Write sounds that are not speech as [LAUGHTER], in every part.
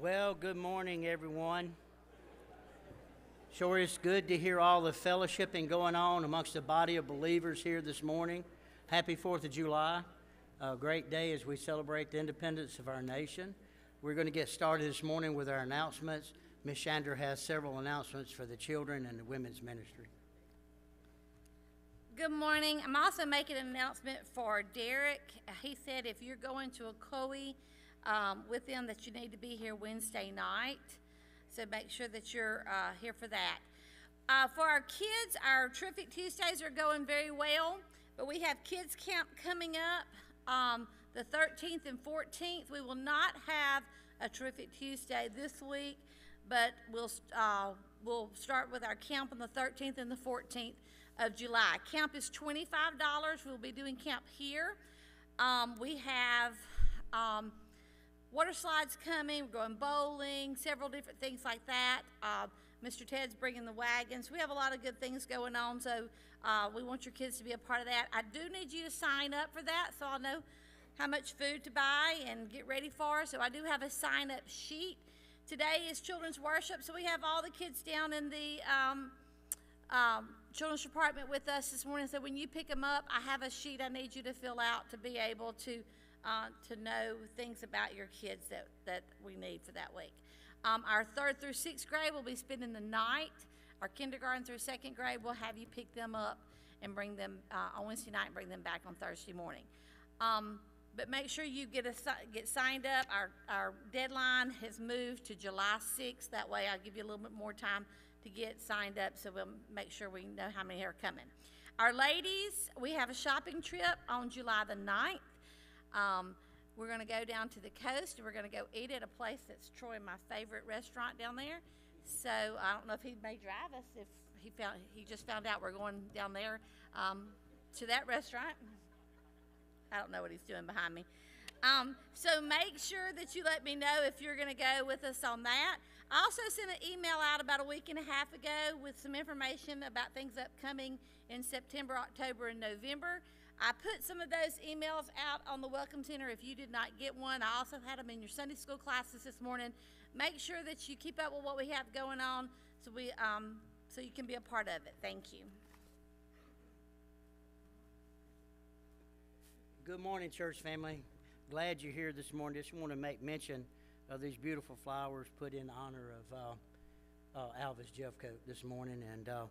Well, good morning, everyone. Sure, it's good to hear all the fellowshipping going on amongst the body of believers here this morning. Happy 4th of July. A great day as we celebrate the independence of our nation. We're going to get started this morning with our announcements. Ms. Shander has several announcements for the children and the women's ministry. Good morning. I'm also making an announcement for Derek. He said if you're going to a COE um, with them, that you need to be here Wednesday night. So make sure that you're uh, here for that. Uh, for our kids, our Terrific Tuesdays are going very well, but we have kids camp coming up um, the 13th and 14th. We will not have a Terrific Tuesday this week, but we'll uh, we'll start with our camp on the 13th and the 14th of July. Camp is $25. We'll be doing camp here. Um, we have um, water slides coming. We're going bowling, several different things like that. Uh, Mr. Ted's bringing the wagons. We have a lot of good things going on, so uh, we want your kids to be a part of that. I do need you to sign up for that so I'll know how much food to buy and get ready for. So I do have a sign up sheet. Today is children's worship, so we have all the kids down in the um, um, children's department with us this morning. So when you pick them up, I have a sheet I need you to fill out to be able to uh, to know things about your kids that, that we need for that week. Um, our third through sixth grade will be spending the night. Our kindergarten through second grade, we'll have you pick them up and bring them uh, on Wednesday night and bring them back on Thursday morning. Um, but make sure you get a, get signed up. Our, our deadline has moved to July 6th. That way, I'll give you a little bit more time to get signed up so we'll make sure we know how many are coming. Our ladies, we have a shopping trip on July the 9th. Um, we're going to go down to the coast and we're going to go eat at a place that's Troy, my favorite restaurant down there. So I don't know if he may drive us if he found he just found out we're going down there um, to that restaurant. I don't know what he's doing behind me. Um, so make sure that you let me know if you're going to go with us on that. I also sent an email out about a week and a half ago with some information about things upcoming in September, October, and November. I put some of those emails out on the Welcome Center if you did not get one. I also had them in your Sunday school classes this morning. Make sure that you keep up with what we have going on so we um, so you can be a part of it. Thank you. Good morning, church family. Glad you're here this morning. Just want to make mention of these beautiful flowers put in honor of uh, uh, Alvis Jeffcoat this morning. And uh,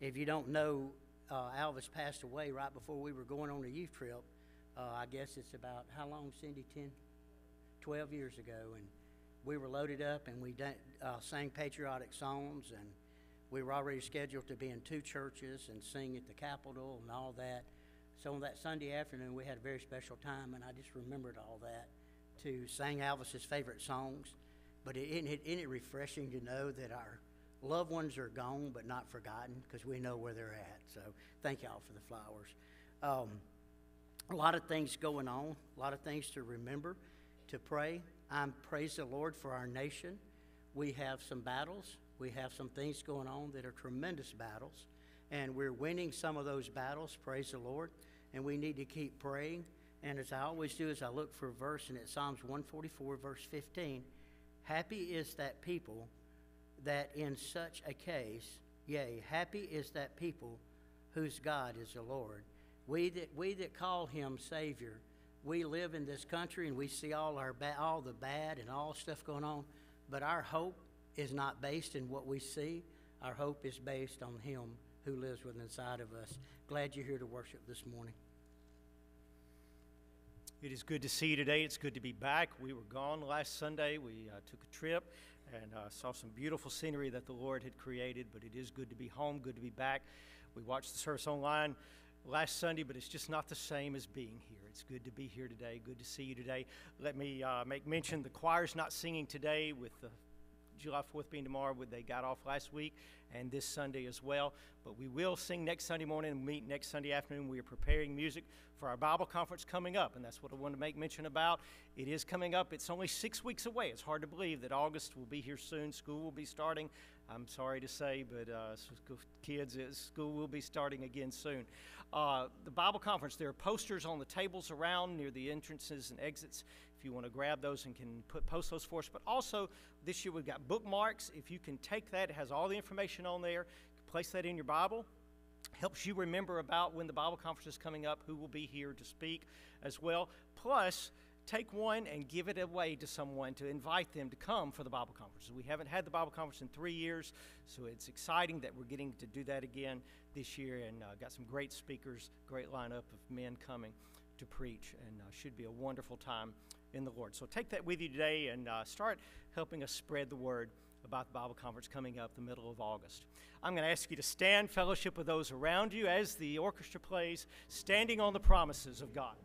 if you don't know uh, Alvis passed away right before we were going on a youth trip. Uh, I guess it's about how long, Cindy? 10, 12 years ago. And we were loaded up and we uh, sang patriotic songs. And we were already scheduled to be in two churches and sing at the Capitol and all that. So on that Sunday afternoon, we had a very special time. And I just remembered all that to sing Alvis's favorite songs. But it, isn't, it, isn't it refreshing to know that our loved ones are gone but not forgotten because we know where they're at. So thank y'all for the flowers. Um, a lot of things going on, a lot of things to remember, to pray. I'm praise the Lord for our nation. We have some battles. We have some things going on that are tremendous battles, and we're winning some of those battles. Praise the Lord, and we need to keep praying. And as I always do, as I look for a verse, and it's Psalms 144, verse 15. Happy is that people that in such a case, yea, happy is that people whose God is the Lord. We that, we that call him Savior, we live in this country and we see all, our ba- all the bad and all stuff going on, but our hope is not based in what we see. Our hope is based on him who lives within inside of us. Glad you're here to worship this morning. It is good to see you today. It's good to be back. We were gone last Sunday. We uh, took a trip and uh, saw some beautiful scenery that the Lord had created, but it is good to be home, good to be back. We watched the service online last Sunday, but it's just not the same as being here. It's good to be here today, good to see you today. Let me uh, make mention the choir's not singing today with the July 4th being tomorrow, they got off last week and this Sunday as well. But we will sing next Sunday morning and meet next Sunday afternoon. We are preparing music for our Bible conference coming up, and that's what I want to make mention about. It is coming up. It's only six weeks away. It's hard to believe that August will be here soon. School will be starting I'm sorry to say, but uh, kids, school will be starting again soon. Uh, the Bible conference, there are posters on the tables around near the entrances and exits if you want to grab those and can put, post those for us. But also, this year we've got bookmarks. If you can take that, it has all the information on there. Place that in your Bible. Helps you remember about when the Bible conference is coming up, who will be here to speak as well. Plus, take one and give it away to someone to invite them to come for the Bible conference. We haven't had the Bible conference in three years, so it's exciting that we're getting to do that again this year and uh, got some great speakers, great lineup of men coming to preach, and uh, should be a wonderful time in the Lord. So take that with you today and uh, start helping us spread the word about the Bible conference coming up the middle of August. I'm going to ask you to stand, fellowship with those around you as the orchestra plays, standing on the promises of God.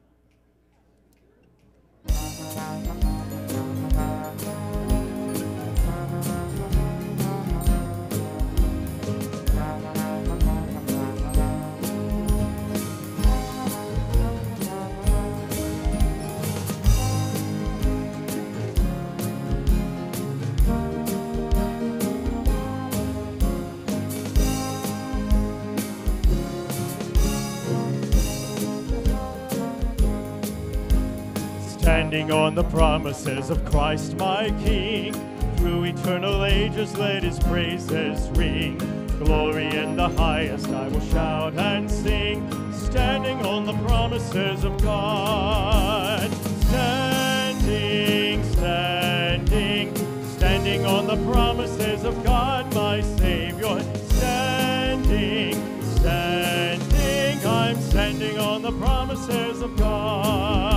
Standing on the promises of Christ my King. Through eternal ages let his praises ring. Glory in the highest I will shout and sing, standing on the promises of God. Standing, standing, standing on the promises of God my Savior. Standing, standing, I'm standing on the promises of God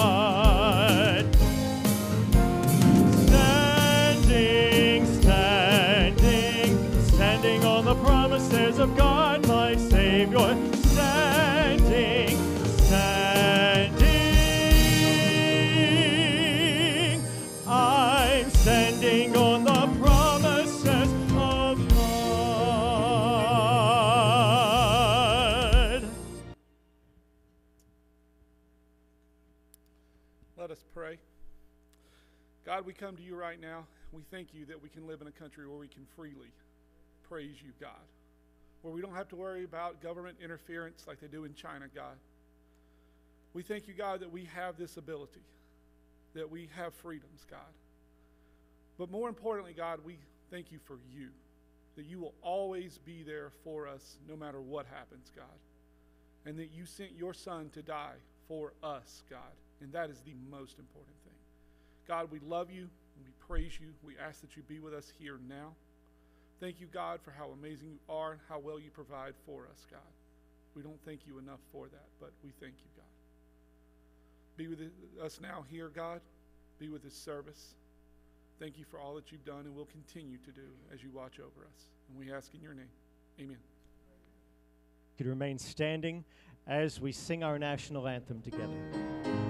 God, we come to you right now. We thank you that we can live in a country where we can freely praise you, God where we don't have to worry about government interference like they do in China, God. We thank you, God, that we have this ability, that we have freedoms, God. But more importantly, God, we thank you for you, that you will always be there for us no matter what happens, God. And that you sent your son to die for us, God. And that is the most important. God, we love you and we praise you. We ask that you be with us here now. Thank you, God, for how amazing you are and how well you provide for us, God. We don't thank you enough for that, but we thank you, God. Be with us now here, God. Be with this service. Thank you for all that you've done and will continue to do as you watch over us. And we ask in your name. Amen. Could remain standing as we sing our national anthem together.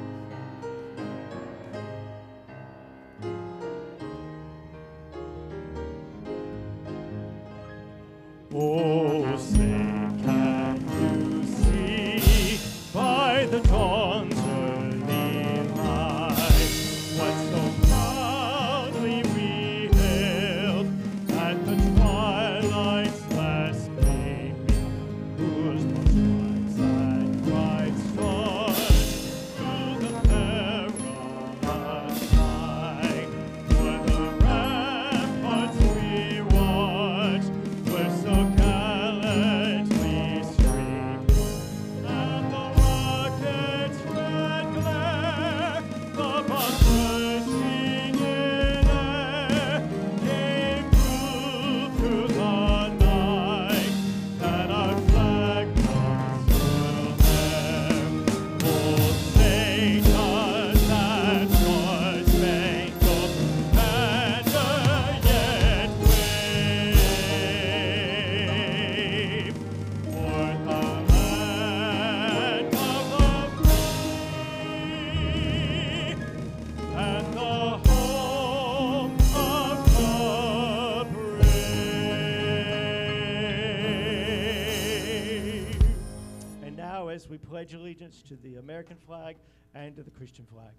Pledge allegiance to the American flag and to the Christian flag.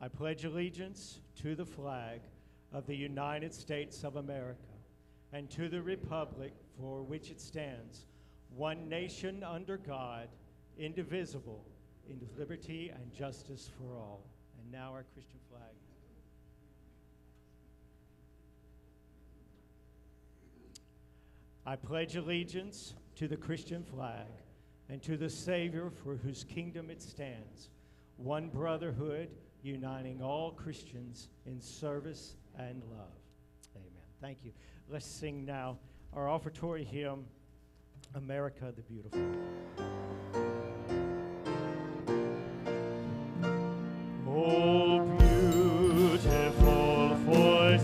I pledge allegiance to the flag of the United States of America and to the republic for which it stands, one nation under God, indivisible, in liberty and justice for all. And now our Christian I pledge allegiance to the Christian flag and to the Savior for whose kingdom it stands, one brotherhood uniting all Christians in service and love. Amen. Thank you. Let's sing now our offertory hymn, America the Beautiful. Oh, beautiful for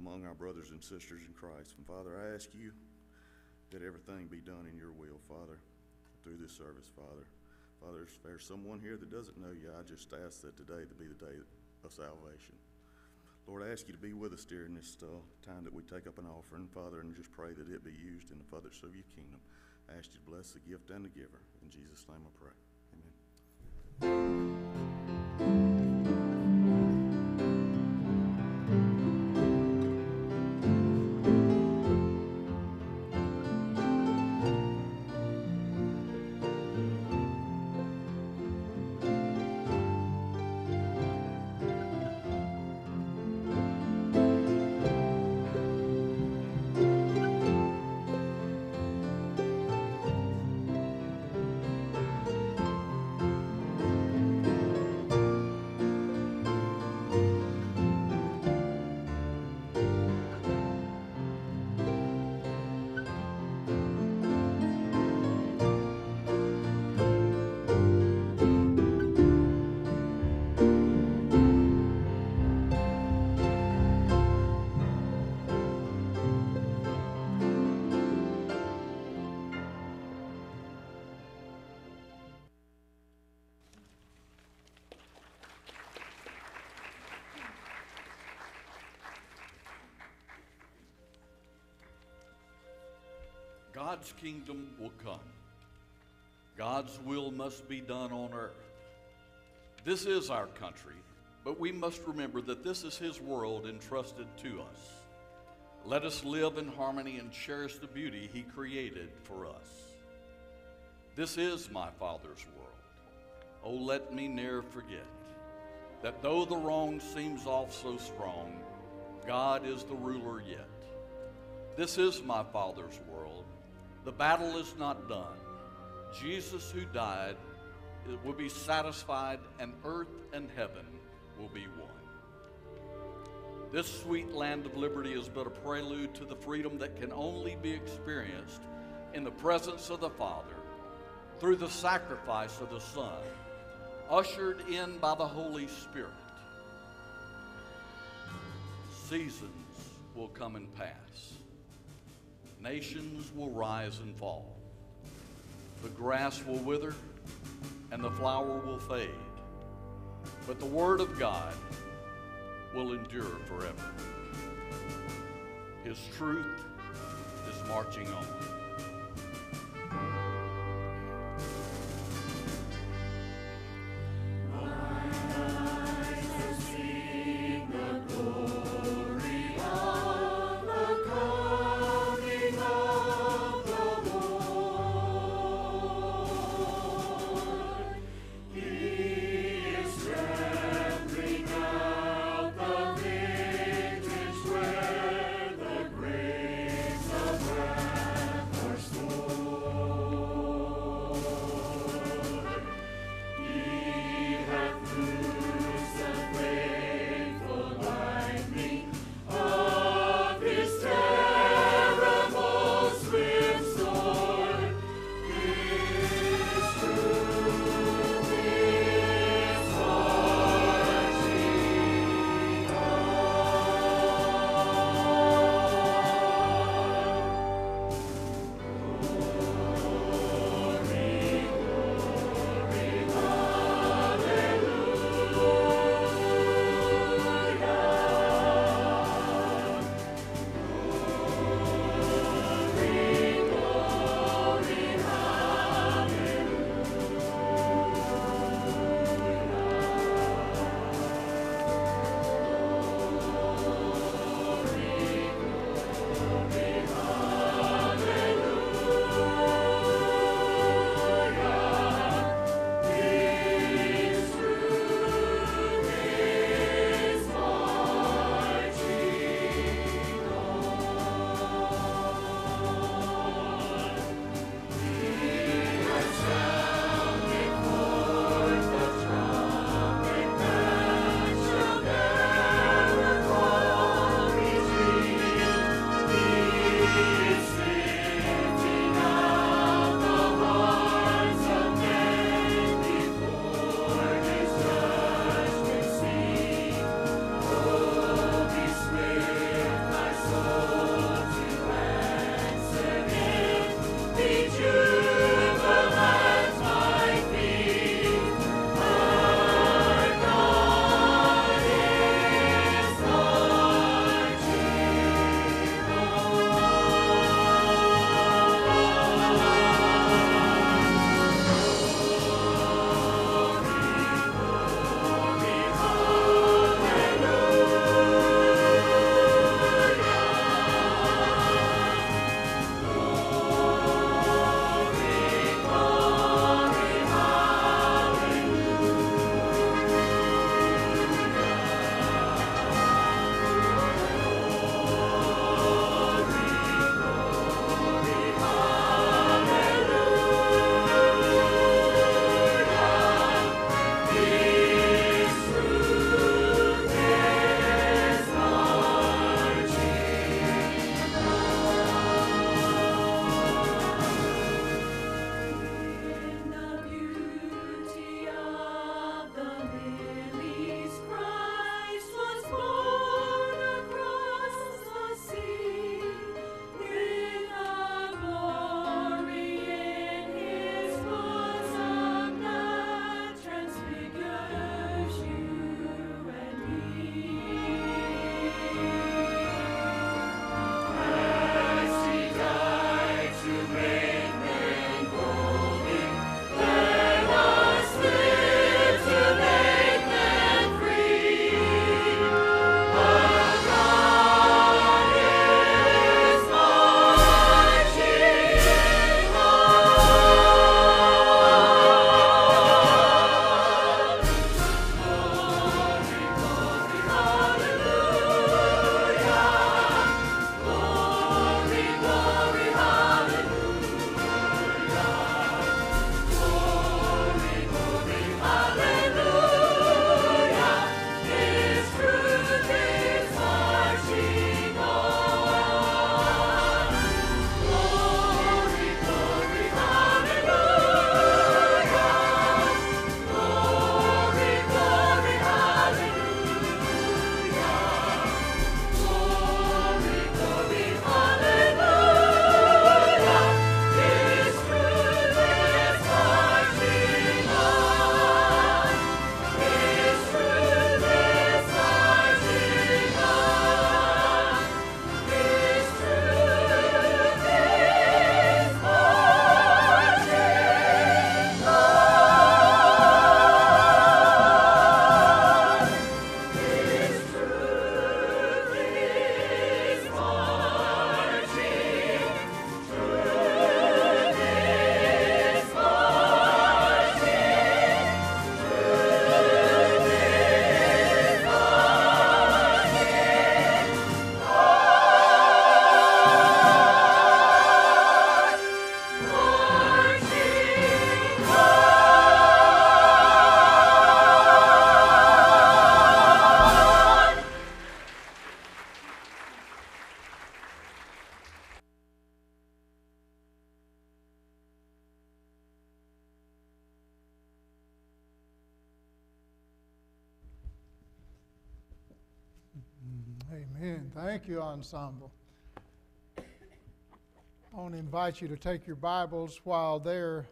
among our brothers and sisters in Christ. And Father, I ask you that everything be done in your will, Father, through this service, Father. Father, if there's someone here that doesn't know you, I just ask that today to be the day of salvation. Lord, I ask you to be with us during this uh, time that we take up an offering, Father, and just pray that it be used in the furtherance of your kingdom. I ask you to bless the gift and the giver. In Jesus' name I pray. Amen. God's kingdom will come. God's will must be done on earth This is our country, but we must remember that this is His world entrusted to us. Let us live in harmony and cherish the beauty He created for us. This is my Father's world. Oh, let me ne'er forget that though the wrong seems off so strong, God is the ruler yet. This is my Father's world. The battle is not done. Jesus, who died, will be satisfied, and earth and heaven will be one. This sweet land of liberty is but a prelude to the freedom that can only be experienced in the presence of the Father through the sacrifice of the Son, ushered in by the Holy Spirit. Seasons will come and pass, nations will rise and fall, the grass will wither, and the flower will fade, but the Word of God will endure forever. His truth is marching on. Thank you, Ensemble. I want to invite you to take your Bibles while they're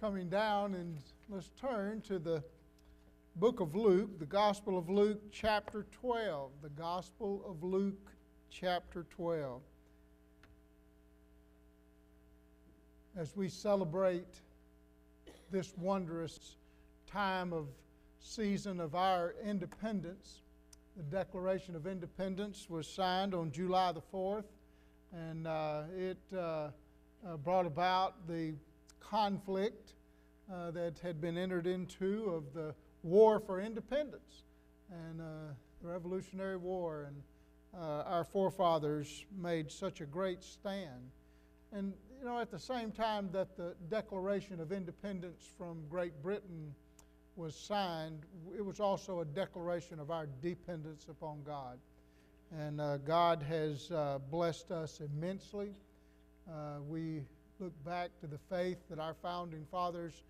coming down and let's turn to the book of Luke, the Gospel of Luke, chapter 12. The Gospel of Luke, chapter 12. As we celebrate this wondrous time of season of our independence, the Declaration of Independence was signed on July the 4th, and uh, it uh, uh, brought about the conflict uh, that had been entered into of the war for independence and uh, the Revolutionary War. And our forefathers made such a great stand. And, you know, at the same time that the Declaration of Independence from Great Britain was signed, it was also a declaration of our dependence upon God. And uh, God has uh, blessed us immensely. Uh, we look back to the faith that our founding fathers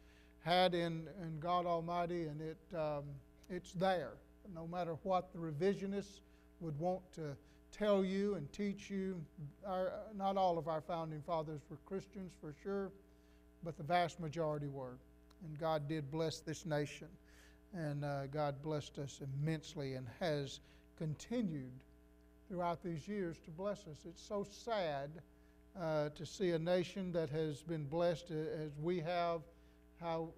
had in, in God Almighty, and it, um, it's there. No matter what the revisionists would want to tell you and teach you, our, not all of our founding fathers were Christians for sure, but the vast majority were. And God did bless this nation. And uh, God blessed us immensely and has continued throughout these years to bless us. It's so sad uh, to see a nation that has been blessed as we have, how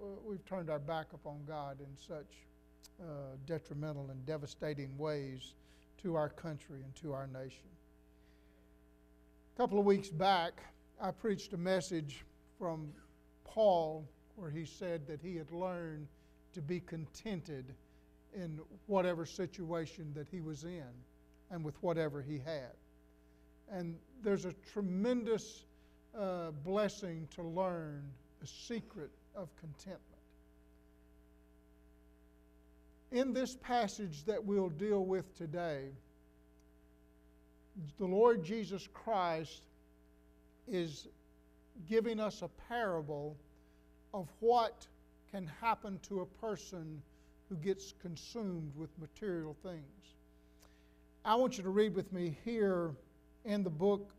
uh, we've turned our back upon God in such uh, detrimental and devastating ways to our country and to our nation. A couple of weeks back, I preached a message from Paul where he said that he had learned to be contented in whatever situation that he was in and with whatever he had. And there's a tremendous uh, blessing to learn the secret of contentment. In this passage that we'll deal with today, the Lord Jesus Christ is giving us a parable of what can happen to a person who gets consumed with material things. I want you to read with me here in the book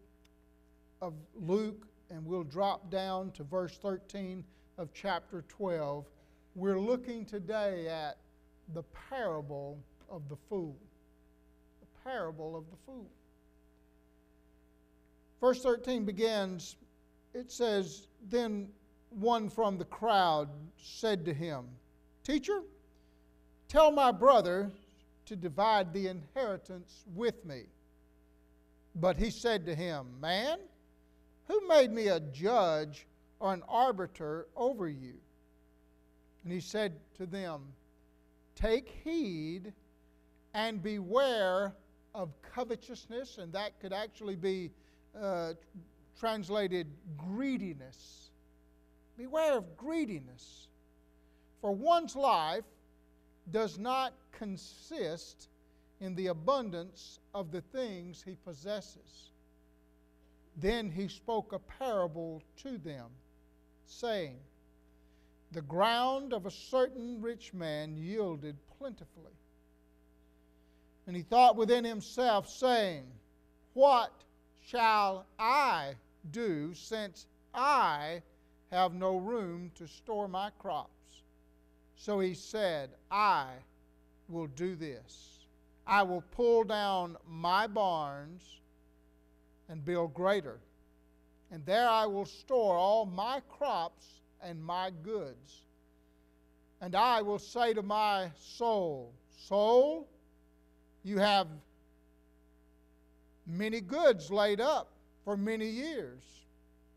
of Luke, and we'll drop down to verse 13 of chapter 12. We're looking today at the parable of the fool. The parable of the fool. Verse 13 begins, it says, Then one from the crowd said to him, Teacher, tell my brother to divide the inheritance with me. But he said to him, Man, who made me a judge or an arbiter over you? And he said to them, Take heed and beware of covetousness, and that could actually be uh, translated greediness Beware of greediness, for one's life does not consist in the abundance of the things he possesses. Then he spoke a parable to them, saying, The ground of a certain rich man yielded plentifully. And he thought within himself, saying, What shall I do since I have no room to store my crops. So he said, I will do this. I will pull down my barns and build greater. And there I will store all my crops and my goods. And I will say to my soul, Soul, you have many goods laid up for many years.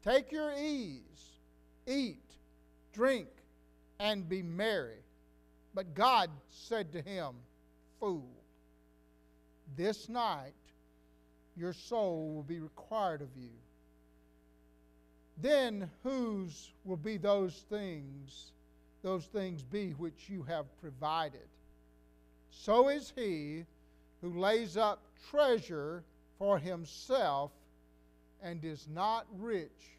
Take your ease Eat, drink, and be merry. But God said to him, Fool, this night your soul will be required of you. Then whose will be those things, those things be which you have provided? So is he who lays up treasure for himself and is not rich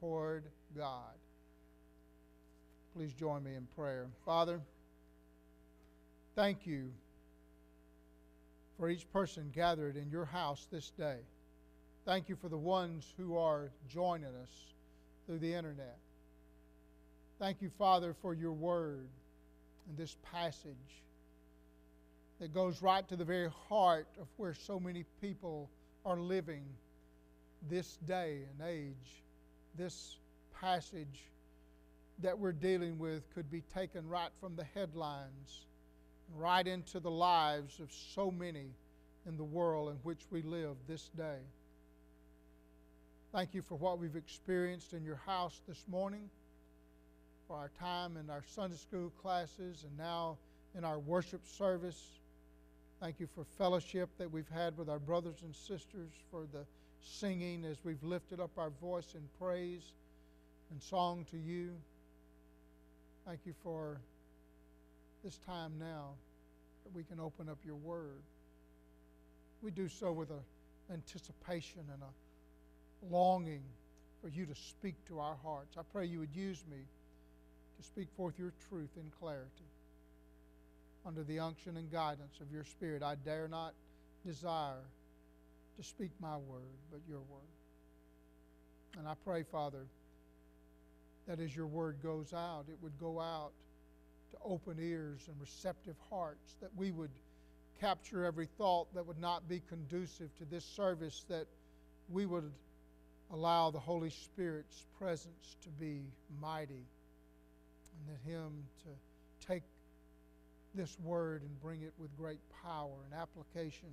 toward God. Please join me in prayer. Father, thank you for each person gathered in your house this day. Thank you for the ones who are joining us through the internet. Thank you, Father, for your word and this passage that goes right to the very heart of where so many people are living this day and age. This passage that we're dealing with could be taken right from the headlines, right into the lives of so many in the world in which we live this day. Thank you for what we've experienced in your house this morning, for our time in our Sunday school classes, and now in our worship service. Thank you for fellowship that we've had with our brothers and sisters, for the singing as we've lifted up our voice in praise and song to you. Thank you for this time now that we can open up your word. We do so with an anticipation and a longing for you to speak to our hearts. I pray you would use me to speak forth your truth in clarity. Under the unction and guidance of your Spirit, I dare not desire to speak my word, but your word. And I pray, Father, that as your word goes out, it would go out to open ears and receptive hearts, that we would capture every thought that would not be conducive to this service, that we would allow the Holy Spirit's presence to be mighty, and that Him to take this word and bring it with great power and application,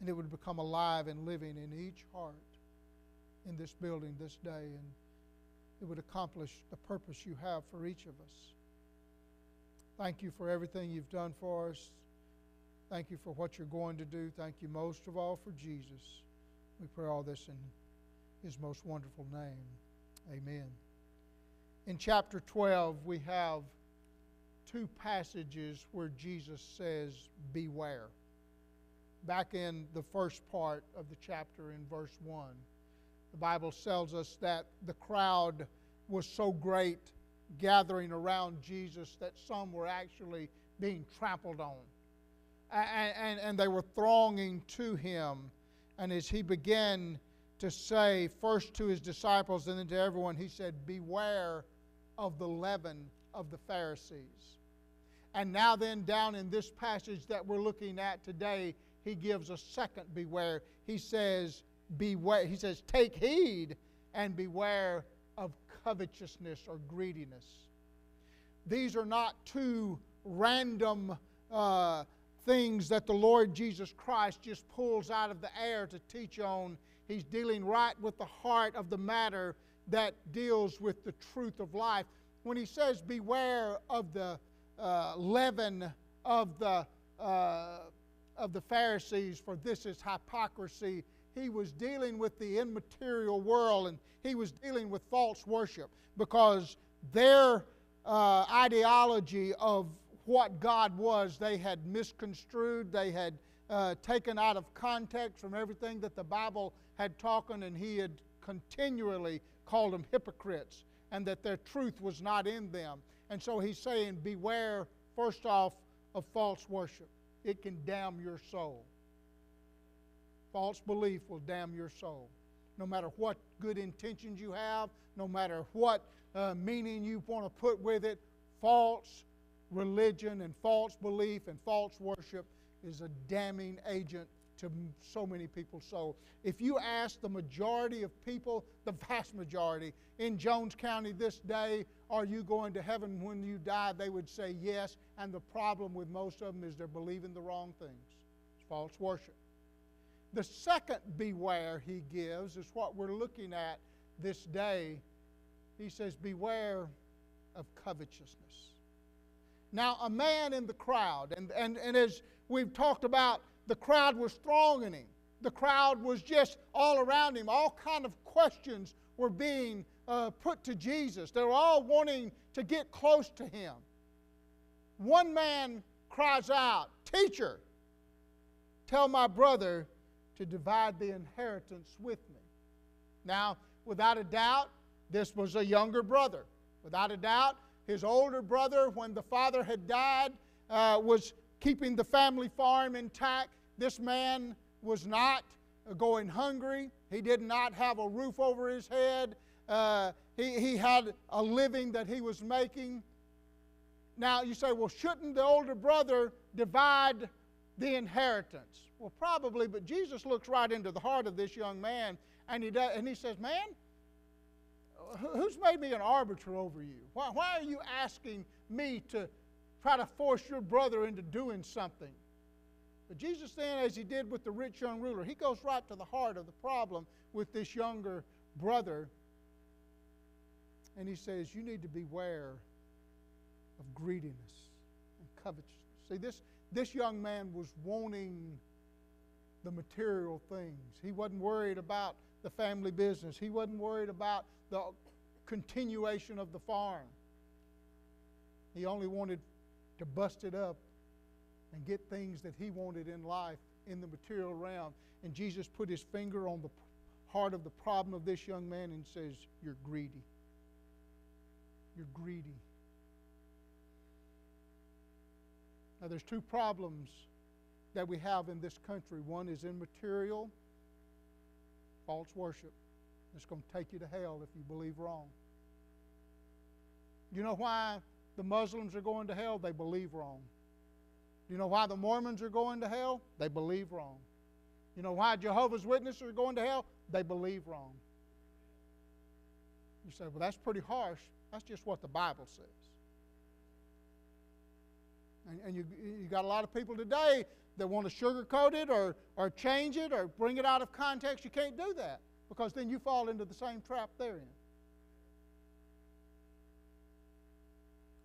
and it would become alive and living in each heart in this building this day, and it would accomplish the purpose you have for each of us. Thank you for everything you've done for us. Thank you for what you're going to do. Thank you most of all for Jesus. We pray all this in his most wonderful name. Amen. In chapter 12, we have two passages where Jesus says, Beware. Back in the first part of the chapter, in verse 1, the Bible tells us that the crowd was so great gathering around Jesus that some were actually being trampled on. And, and, and they were thronging to him. And as he began to say, first to his disciples and then to everyone, he said, Beware of the leaven of the Pharisees. And now, then, down in this passage that we're looking at today, he gives a second beware. He says, Beware. He says, Take heed and beware of covetousness or greediness. These are not two random uh, things that the Lord Jesus Christ just pulls out of the air to teach on. He's dealing right with the heart of the matter that deals with the truth of life. When he says, Beware of the uh, leaven of the, uh, of the Pharisees, for this is hypocrisy, he was dealing with the immaterial world and he was dealing with false worship because their uh, ideology of what God was, they had misconstrued, they had uh, taken out of context from everything that the Bible had taught, and he had continually called them hypocrites and that their truth was not in them. And so he's saying, Beware, first off, of false worship. It can damn your soul. False belief will damn your soul. No matter what good intentions you have, no matter what uh, meaning you want to put with it, false religion and false belief and false worship is a damning agent to so many people's soul. If you ask the majority of people, the vast majority in Jones County this day, are you going to heaven when you die? They would say yes. And the problem with most of them is they're believing the wrong things. It's false worship. The second beware he gives is what we're looking at this day. He says, Beware of covetousness. Now, a man in the crowd, and, and, and as we've talked about, the crowd was thronging him. The crowd was just all around him. All kind of questions were being uh, put to Jesus. They were all wanting to get close to him. One man cries out, Teacher, tell my brother to divide the inheritance with me. Now, without a doubt, this was a younger brother. Without a doubt, his older brother, when the father had died, uh, was keeping the family farm intact. This man was not going hungry. He did not have a roof over his head. Uh, he, he had a living that he was making. Now, you say, well, shouldn't the older brother divide the inheritance? Well, probably, but Jesus looks right into the heart of this young man and he, does, and he says, Man, who's made me an arbiter over you? Why, why are you asking me to try to force your brother into doing something? But Jesus, then, as he did with the rich young ruler, he goes right to the heart of the problem with this younger brother. And he says, You need to beware of greediness and covetousness. See, this, this young man was wanting the material things. He wasn't worried about the family business, he wasn't worried about the continuation of the farm. He only wanted to bust it up and get things that he wanted in life in the material realm. And Jesus put his finger on the heart of the problem of this young man and says, You're greedy. You're greedy. Now, there's two problems that we have in this country one is immaterial, false worship. It's going to take you to hell if you believe wrong. You know why the Muslims are going to hell? They believe wrong. You know why the Mormons are going to hell? They believe wrong. You know why Jehovah's Witnesses are going to hell? They believe wrong. You say, well, that's pretty harsh. That's just what the Bible says. And, and you, you got a lot of people today that want to sugarcoat it or, or change it or bring it out of context. You can't do that because then you fall into the same trap they're in.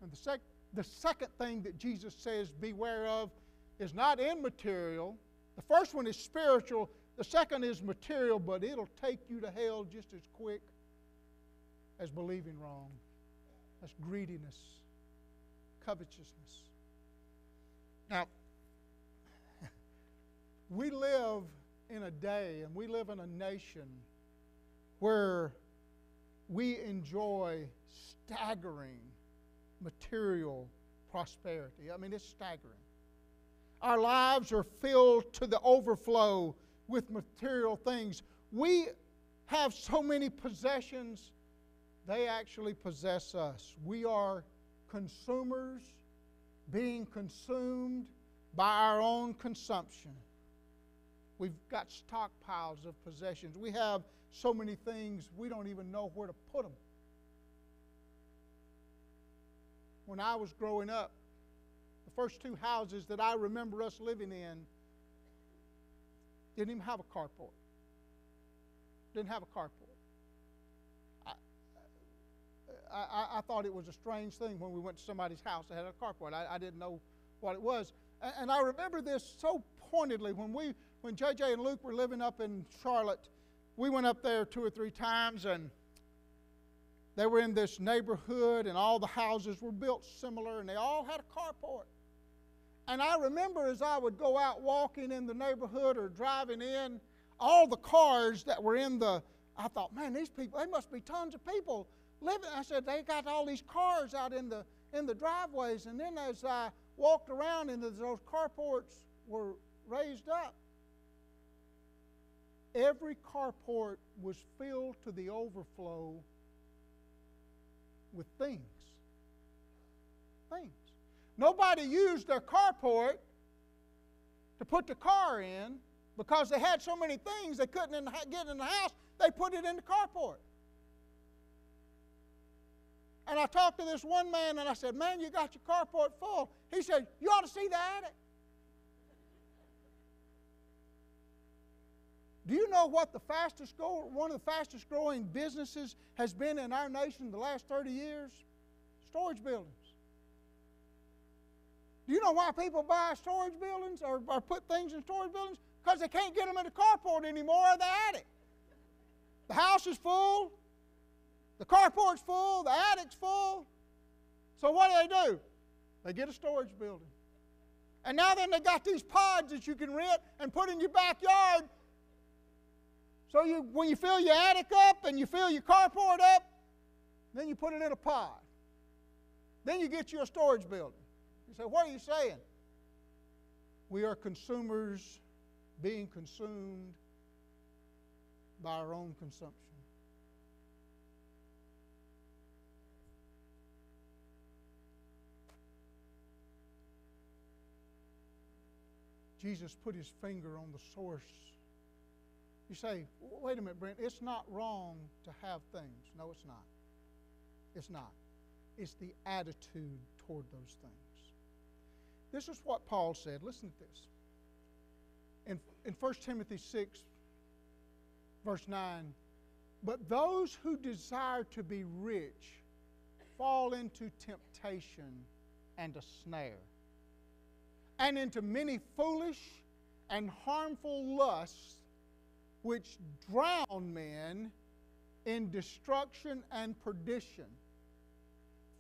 And the, sec- the second thing that Jesus says beware of is not immaterial. The first one is spiritual, the second is material, but it'll take you to hell just as quick as believing wrong. That's greediness, covetousness. Now, [LAUGHS] we live in a day and we live in a nation where we enjoy staggering material prosperity. I mean, it's staggering. Our lives are filled to the overflow with material things. We have so many possessions, they actually possess us. We are consumers being consumed by our own consumption. We've got stockpiles of possessions. We have so many things we don't even know where to put them. When I was growing up, the first two houses that I remember us living in didn't even have a carport. Didn't have a carport. I, I, I thought it was a strange thing when we went to somebody's house that had a carport. I, I didn't know what it was. And, and I remember this so pointedly when we when JJ and Luke were living up in Charlotte, we went up there two or three times and they were in this neighborhood and all the houses were built similar and they all had a carport. And I remember as I would go out walking in the neighborhood or driving in, all the cars that were in the, I thought, man, these people, they must be tons of people living. I said, they got all these cars out in the, in the driveways. And then as I walked around and those carports were raised up, Every carport was filled to the overflow with things. Things. Nobody used their carport to put the car in because they had so many things they couldn't get in the house, they put it in the carport. And I talked to this one man and I said, Man, you got your carport full. He said, You ought to see the attic. Do you know what the fastest one of the fastest growing businesses has been in our nation the last 30 years? Storage buildings. Do you know why people buy storage buildings or, or put things in storage buildings? Because they can't get them in the carport anymore or the attic. The house is full, the carport's full, the attic's full. So what do they do? They get a storage building. And now then they got these pods that you can rent and put in your backyard so you, when you fill your attic up and you fill your carport up, then you put it in a pod. Then you get you a storage building. You say, what are you saying? We are consumers being consumed by our own consumption. Jesus put his finger on the source. You say, wait a minute, Brent, it's not wrong to have things. No, it's not. It's not. It's the attitude toward those things. This is what Paul said. Listen to this. In, in 1 Timothy 6, verse 9, but those who desire to be rich fall into temptation and a snare, and into many foolish and harmful lusts which drown men in destruction and perdition.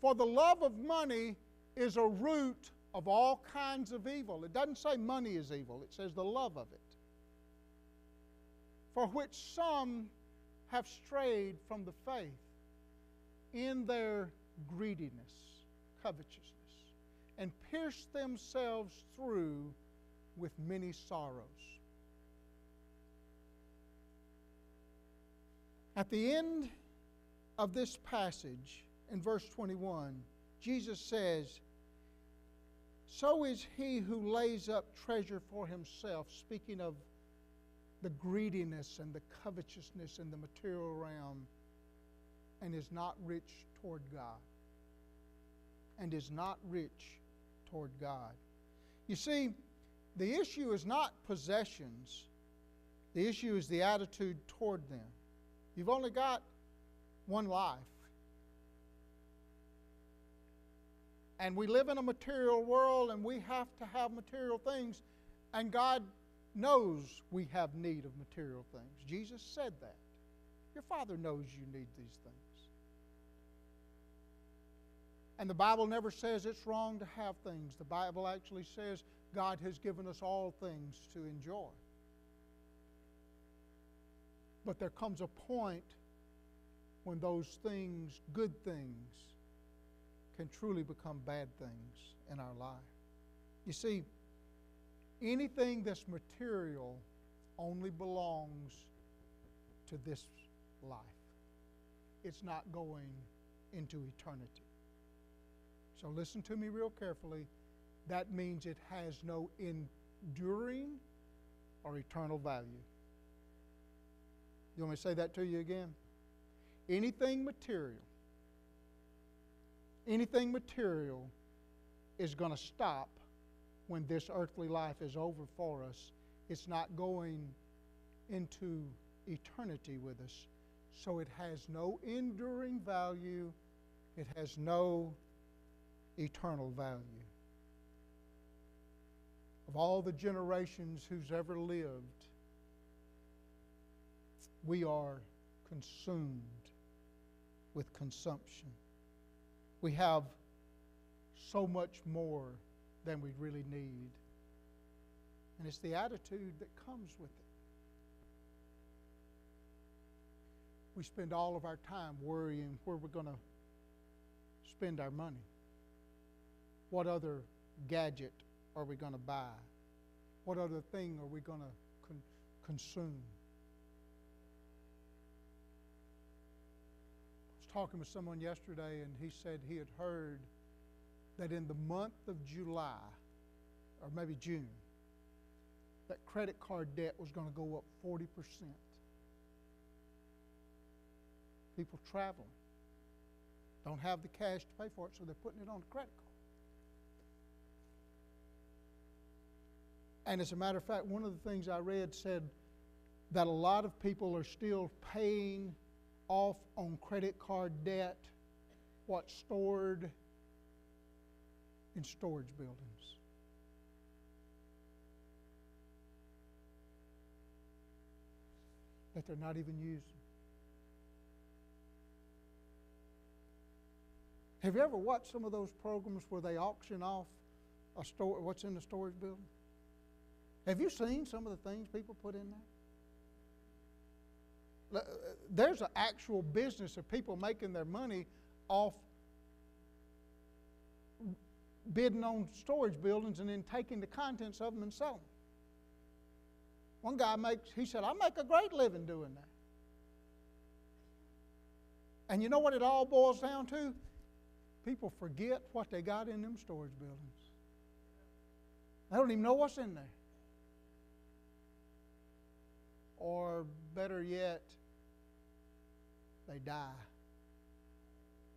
For the love of money is a root of all kinds of evil. It doesn't say money is evil, it says the love of it. For which some have strayed from the faith in their greediness, covetousness, and pierced themselves through with many sorrows. At the end of this passage, in verse 21, Jesus says, So is he who lays up treasure for himself, speaking of the greediness and the covetousness in the material realm, and is not rich toward God. And is not rich toward God. You see, the issue is not possessions, the issue is the attitude toward them. You've only got one life. And we live in a material world and we have to have material things, and God knows we have need of material things. Jesus said that. Your Father knows you need these things. And the Bible never says it's wrong to have things. The Bible actually says God has given us all things to enjoy. But there comes a point when those things, good things, can truly become bad things in our life. You see, anything that's material only belongs to this life, it's not going into eternity. So listen to me real carefully. That means it has no enduring or eternal value. You want me to say that to you again? Anything material, anything material is going to stop when this earthly life is over for us. It's not going into eternity with us. So it has no enduring value, it has no eternal value. Of all the generations who's ever lived, we are consumed with consumption. We have so much more than we really need. And it's the attitude that comes with it. We spend all of our time worrying where we're going to spend our money. What other gadget are we going to buy? What other thing are we going to con- consume? I was talking with someone yesterday, and he said he had heard that in the month of July, or maybe June, that credit card debt was going to go up 40%. People traveling don't have the cash to pay for it, so they're putting it on a credit card. And as a matter of fact, one of the things I read said that a lot of people are still paying off on credit card debt what's stored in storage buildings. That they're not even using. Have you ever watched some of those programs where they auction off a store, what's in the storage building? Have you seen some of the things people put in there? Uh, there's an actual business of people making their money off bidding on storage buildings and then taking the contents of them and selling. Them. One guy makes, he said, I make a great living doing that. And you know what it all boils down to? People forget what they got in them storage buildings. They don't even know what's in there. Or better yet, they die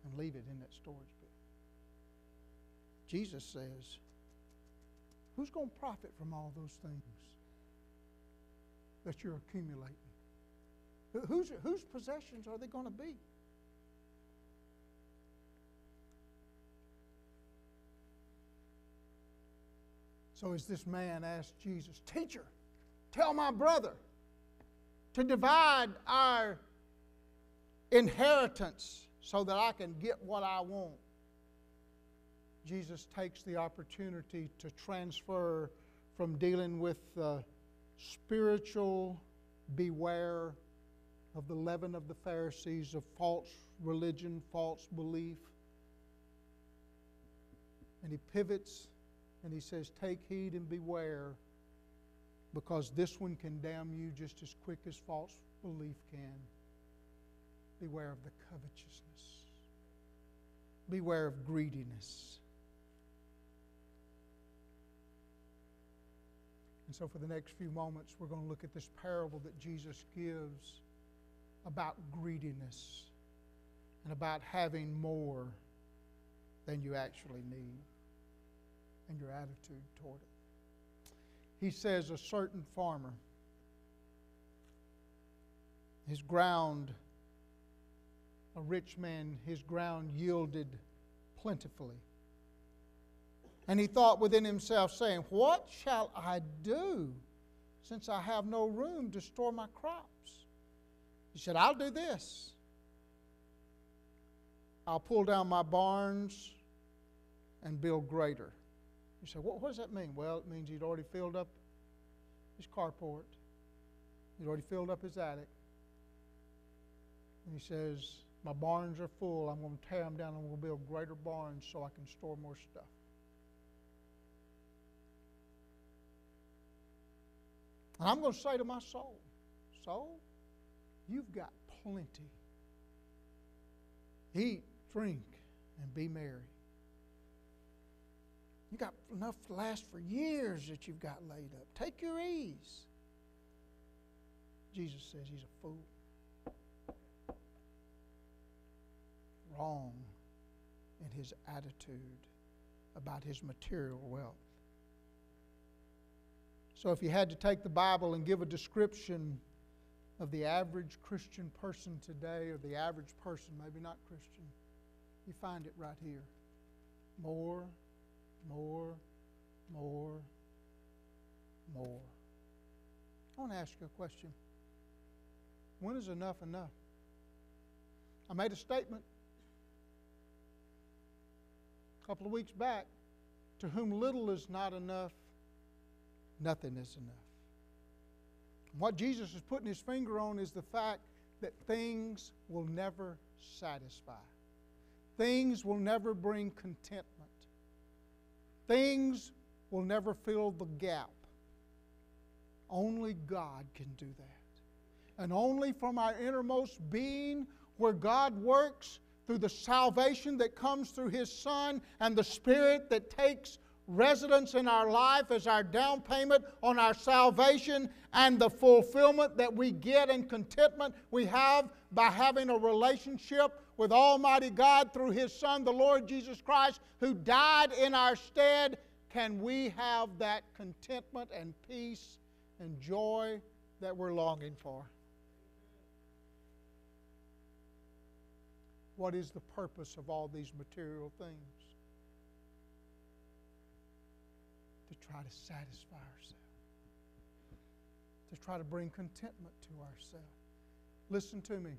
and leave it in that storage building. Jesus says, Who's going to profit from all those things that you're accumulating? Whose, whose possessions are they going to be? So as this man asked Jesus, Teacher, tell my brother to divide our inheritance so that I can get what I want. Jesus takes the opportunity to transfer from dealing with the spiritual beware of the leaven of the Pharisees, of false religion, false belief. And he pivots and he says, Take heed and beware, because this one can damn you just as quick as false belief can. Beware of the covetousness, beware of greediness. And so, for the next few moments, we're going to look at this parable that Jesus gives about greediness and about having more than you actually need and your attitude toward it. He says, A certain farmer, his ground, a rich man, his ground yielded plentifully. And he thought within himself, saying, What shall I do since I have no room to store my crops? He said, I'll do this. I'll pull down my barns and build greater. You say, what, what does that mean? Well, it means he'd already filled up his carport, he'd already filled up his attic. And he says, My barns are full. I'm going to tear them down. Going to build greater barns so I can store more stuff. And I'm going to say to my soul, Soul, you've got plenty. Eat, drink, and be merry. You got enough to last for years that you've got laid up. Take your ease. Jesus says he's a fool. Wrong in his attitude about his material wealth. So, if you had to take the Bible and give a description of the average Christian person today, or the average person, maybe not Christian, you find it right here. More, more, more, more. I want to ask you a question. When is enough enough? I made a statement a couple of weeks back to whom little is not enough, nothing is enough. What Jesus is putting his finger on is the fact that things will never satisfy. Things will never bring contentment. Things will never fill the gap. Only God can do that. And only from our innermost being, where God works through the salvation that comes through His Son and the Spirit that takes residence in our life as our down payment on our salvation and the fulfillment that we get and contentment we have by having a relationship with Almighty God through His Son, the Lord Jesus Christ, who died in our stead, can we have that contentment and peace and joy that we're longing for? What is the purpose of all these material things? To try to satisfy ourselves, to try to bring contentment to ourselves. Listen to me.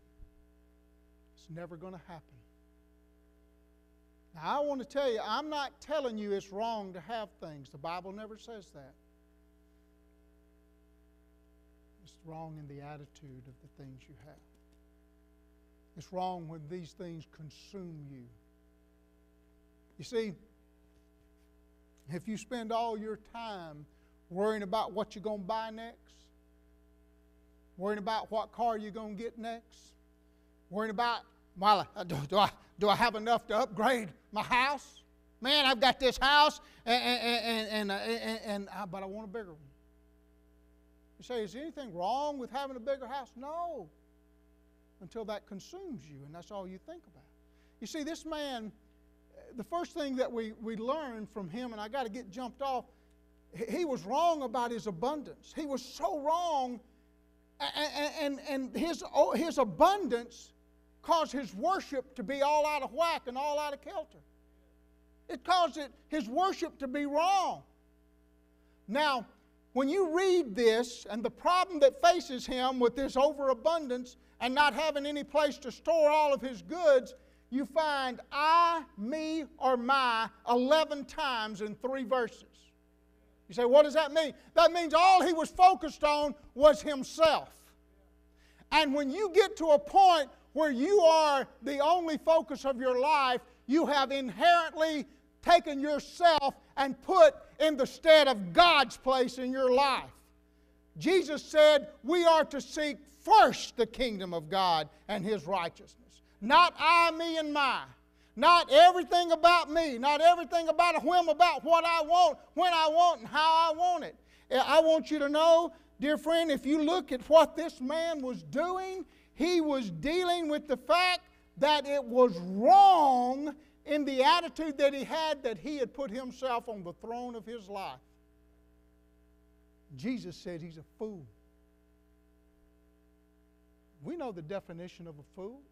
It's never going to happen. Now, I want to tell you, I'm not telling you it's wrong to have things. The Bible never says that. It's wrong in the attitude of the things you have. It's wrong when these things consume you. You see, if you spend all your time worrying about what you're going to buy next, Worrying about what car you're going to get next? Worrying about, well, uh, do, do, I, do I have enough to upgrade my house? Man, I've got this house, and, and, and, and, uh, and, and uh, but I want a bigger one. You say, is anything wrong with having a bigger house? No. Until that consumes you, and that's all you think about. You see, this man, the first thing that we, we learned from him, and I got to get jumped off, he was wrong about his abundance. He was so wrong, and, and, and his, his abundance caused his worship to be all out of whack and all out of kilter. It caused it, his worship to be wrong. Now, when you read this and the problem that faces him with this overabundance and not having any place to store all of his goods, you find I, me, or my 11 times in three verses. You say, what does that mean? That means all he was focused on was himself. And when you get to a point where you are the only focus of your life, you have inherently taken yourself and put in the stead of God's place in your life. Jesus said, We are to seek first the kingdom of God and His righteousness. Not I, me, and my. Not everything about me. Not everything about a whim about what I want, when I want, and how I want it. I want you to know, dear friend, if you look at what this man was doing, he was dealing with the fact that it was wrong in the attitude that he had that he had put himself on the throne of his life. Jesus said he's a fool. We know the definition of a fool.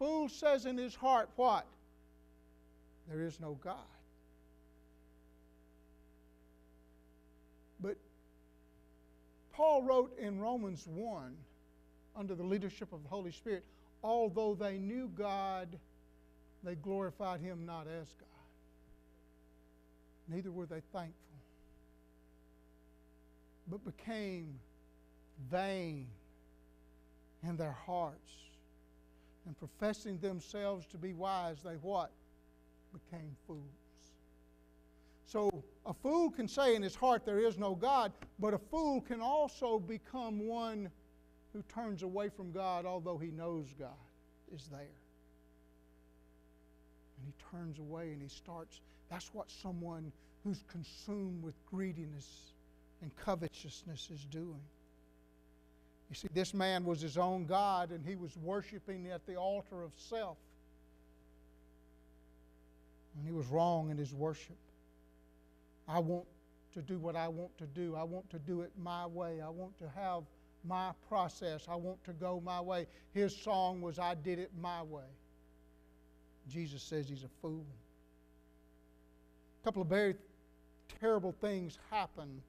Fool says in his heart, What? There is no God. But Paul wrote in Romans 1, under the leadership of the Holy Spirit, although they knew God, they glorified him not as God. Neither were they thankful, but became vain in their hearts. And professing themselves to be wise, they what? Became fools. So a fool can say in his heart, There is no God, but a fool can also become one who turns away from God, although he knows God is there. And he turns away and he starts. That's what someone who's consumed with greediness and covetousness is doing. You see, this man was his own God and he was worshiping at the altar of self. And he was wrong in his worship. I want to do what I want to do. I want to do it my way. I want to have my process. I want to go my way. His song was, I did it my way. Jesus says he's a fool. A couple of very terrible things happen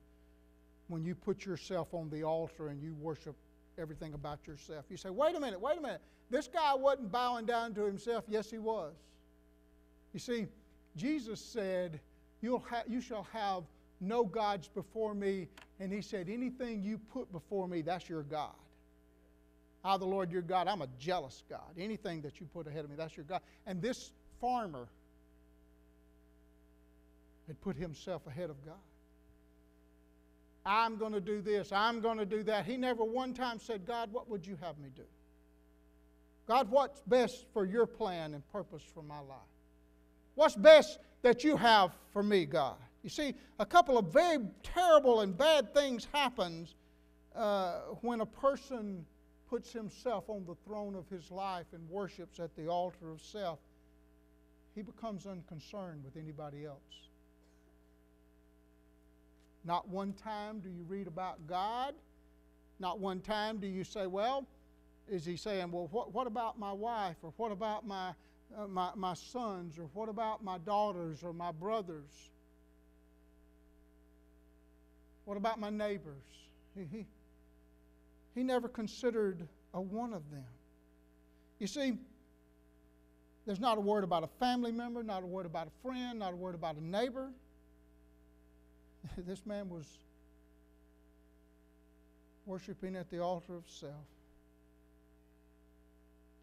when you put yourself on the altar and you worship everything about yourself. You say, wait a minute, wait a minute. This guy wasn't bowing down to himself. Yes, he was. You see, Jesus said, You'll ha- You shall have no gods before me. And he said, Anything you put before me, that's your God. I, the Lord your God, I'm a jealous God. Anything that you put ahead of me, that's your God. And this farmer had put himself ahead of God. I'm going to do this, I'm going to do that. He never one time said, God, what would you have me do? God, what's best for your plan and purpose for my life? What's best that you have for me, God? You see, a couple of very terrible and bad things happens uh, when a person puts himself on the throne of his life and worships at the altar of self. He becomes unconcerned with anybody else. Not one time do you read about God. Not one time do you say, well, is he saying, well, what, what about my wife? Or what about my, uh, my, my sons? Or what about my daughters or my brothers? What about my neighbors? He, he, never considered a one of them. You see, there's not a word about a family member, not a word about a friend, not a word about a neighbor. [LAUGHS] this man was worshiping at the altar of self.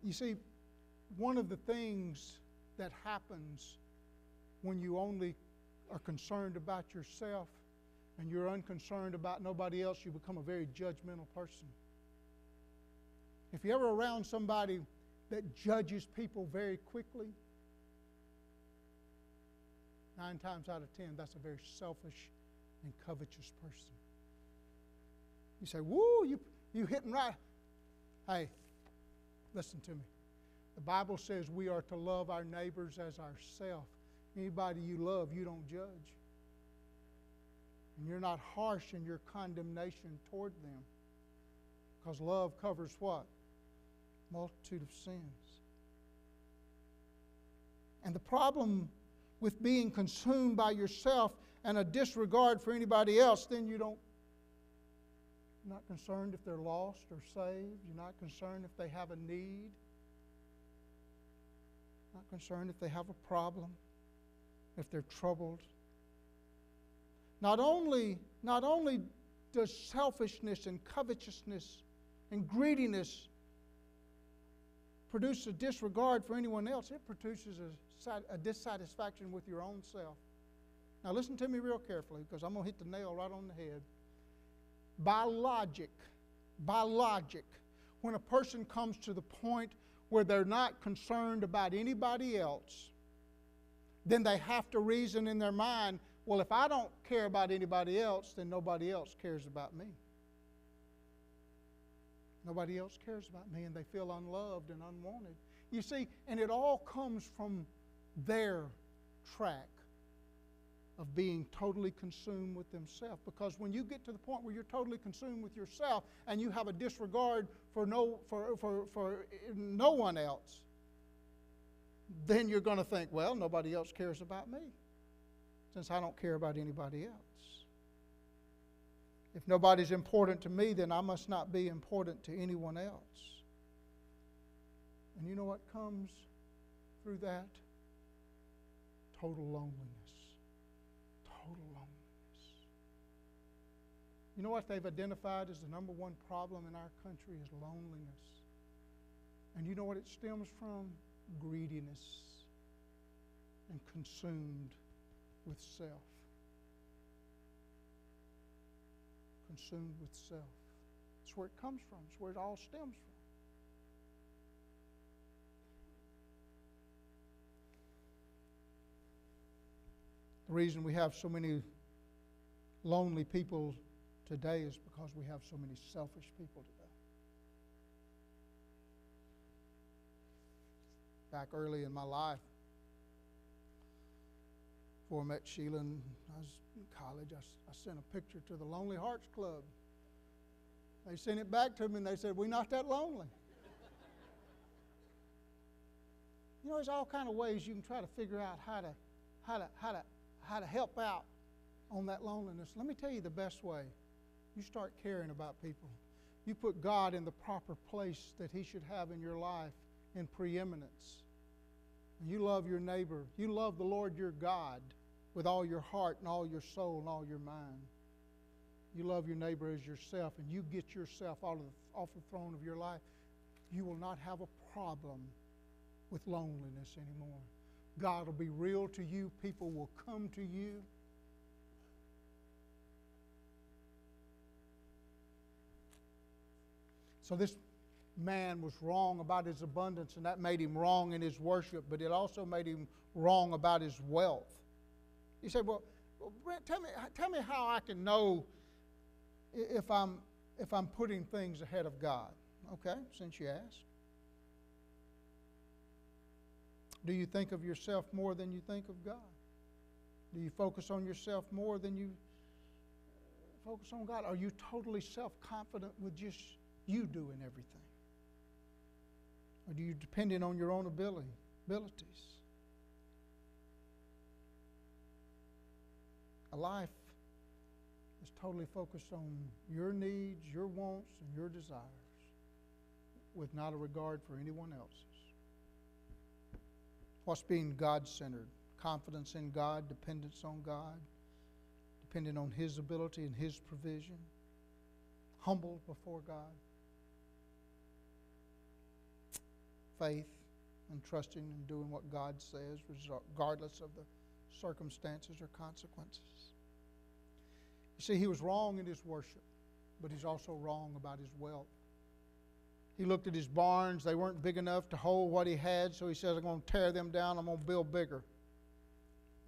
You see, one of the things that happens when you only are concerned about yourself and you're unconcerned about nobody else, you become a very judgmental person. If you're ever around somebody that judges people very quickly, nine times out of ten, that's a very selfish and covetous person. You say, Woo, you, you hitting right. Hey, listen to me. The Bible says we are to love our neighbors as ourselves. Anybody you love, you don't judge. And you're not harsh in your condemnation toward them. Because love covers what? Multitude of sins. And the problem with being consumed by yourself and a disregard for anybody else, then you don't you're not concerned if they're lost or saved. You're not concerned if they have a need. Not concerned if they have a problem, if they're troubled. Not only, not only does selfishness and covetousness and greediness produce a disregard for anyone else, it produces a, a dissatisfaction with your own self. Now, listen to me real carefully because I'm going to hit the nail right on the head. By logic, by logic, when a person comes to the point where they're not concerned about anybody else, then they have to reason in their mind well, if I don't care about anybody else, then nobody else cares about me. Nobody else cares about me, and they feel unloved and unwanted. You see, and it all comes from their track of being totally consumed with themselves. Because when you get to the point where you're totally consumed with yourself and you have a disregard for no, for, for, for no one else, then you're going to think, well, nobody else cares about me since I don't care about anybody else. If nobody's important to me, then I must not be important to anyone else. And you know what comes through that? Total loneliness. Total loneliness. You know what they've identified as the number one problem in our country is loneliness. And you know what it stems from? Greediness and consumed with self. Consumed with self. That's where it comes from. It's where it all stems from. The reason we have so many lonely people today is because we have so many selfish people today. Back early in my life, before I met Sheila and I was in college, I, I sent a picture to the Lonely Hearts Club. They sent it back to me and they said, We're not that lonely. you know, there's all kind of ways you can try to figure out how to, how to, how to, how to help out on that loneliness. Let me tell you the best way. You start caring about people. You put God in the proper place that He should have in your life in preeminence. You love your neighbor. You love the Lord your God with all your heart and all your soul and all your mind. You love your neighbor as yourself, and you get yourself off, the, off the throne of your life, you will not have a problem with loneliness anymore. God will be real to you. People will come to you. So this man was wrong about his abundance, and that made him wrong in his worship, but it also made him wrong about his wealth. You say, well, well Brent, tell me, tell me how I can know if I'm, if I'm putting things ahead of God. Okay, since you asked. Do you think of yourself more than you think of God? Do you focus on yourself more than you focus on God? Are you totally self confident with just you doing everything? Or do you dependent on your own ability, abilities? A life is totally focused on your needs, your wants, and your desires with not a regard for anyone else's. What's being God centered? Confidence in God, dependence on God, depending on His ability and His provision, humble before God, faith and trusting and doing what God says, regardless of the circumstances or consequences. You see, he was wrong in his worship, but he's also wrong about his wealth. He looked at his barns. They weren't big enough to hold what he had, so he says, I'm going to tear them down. I'm going to build bigger.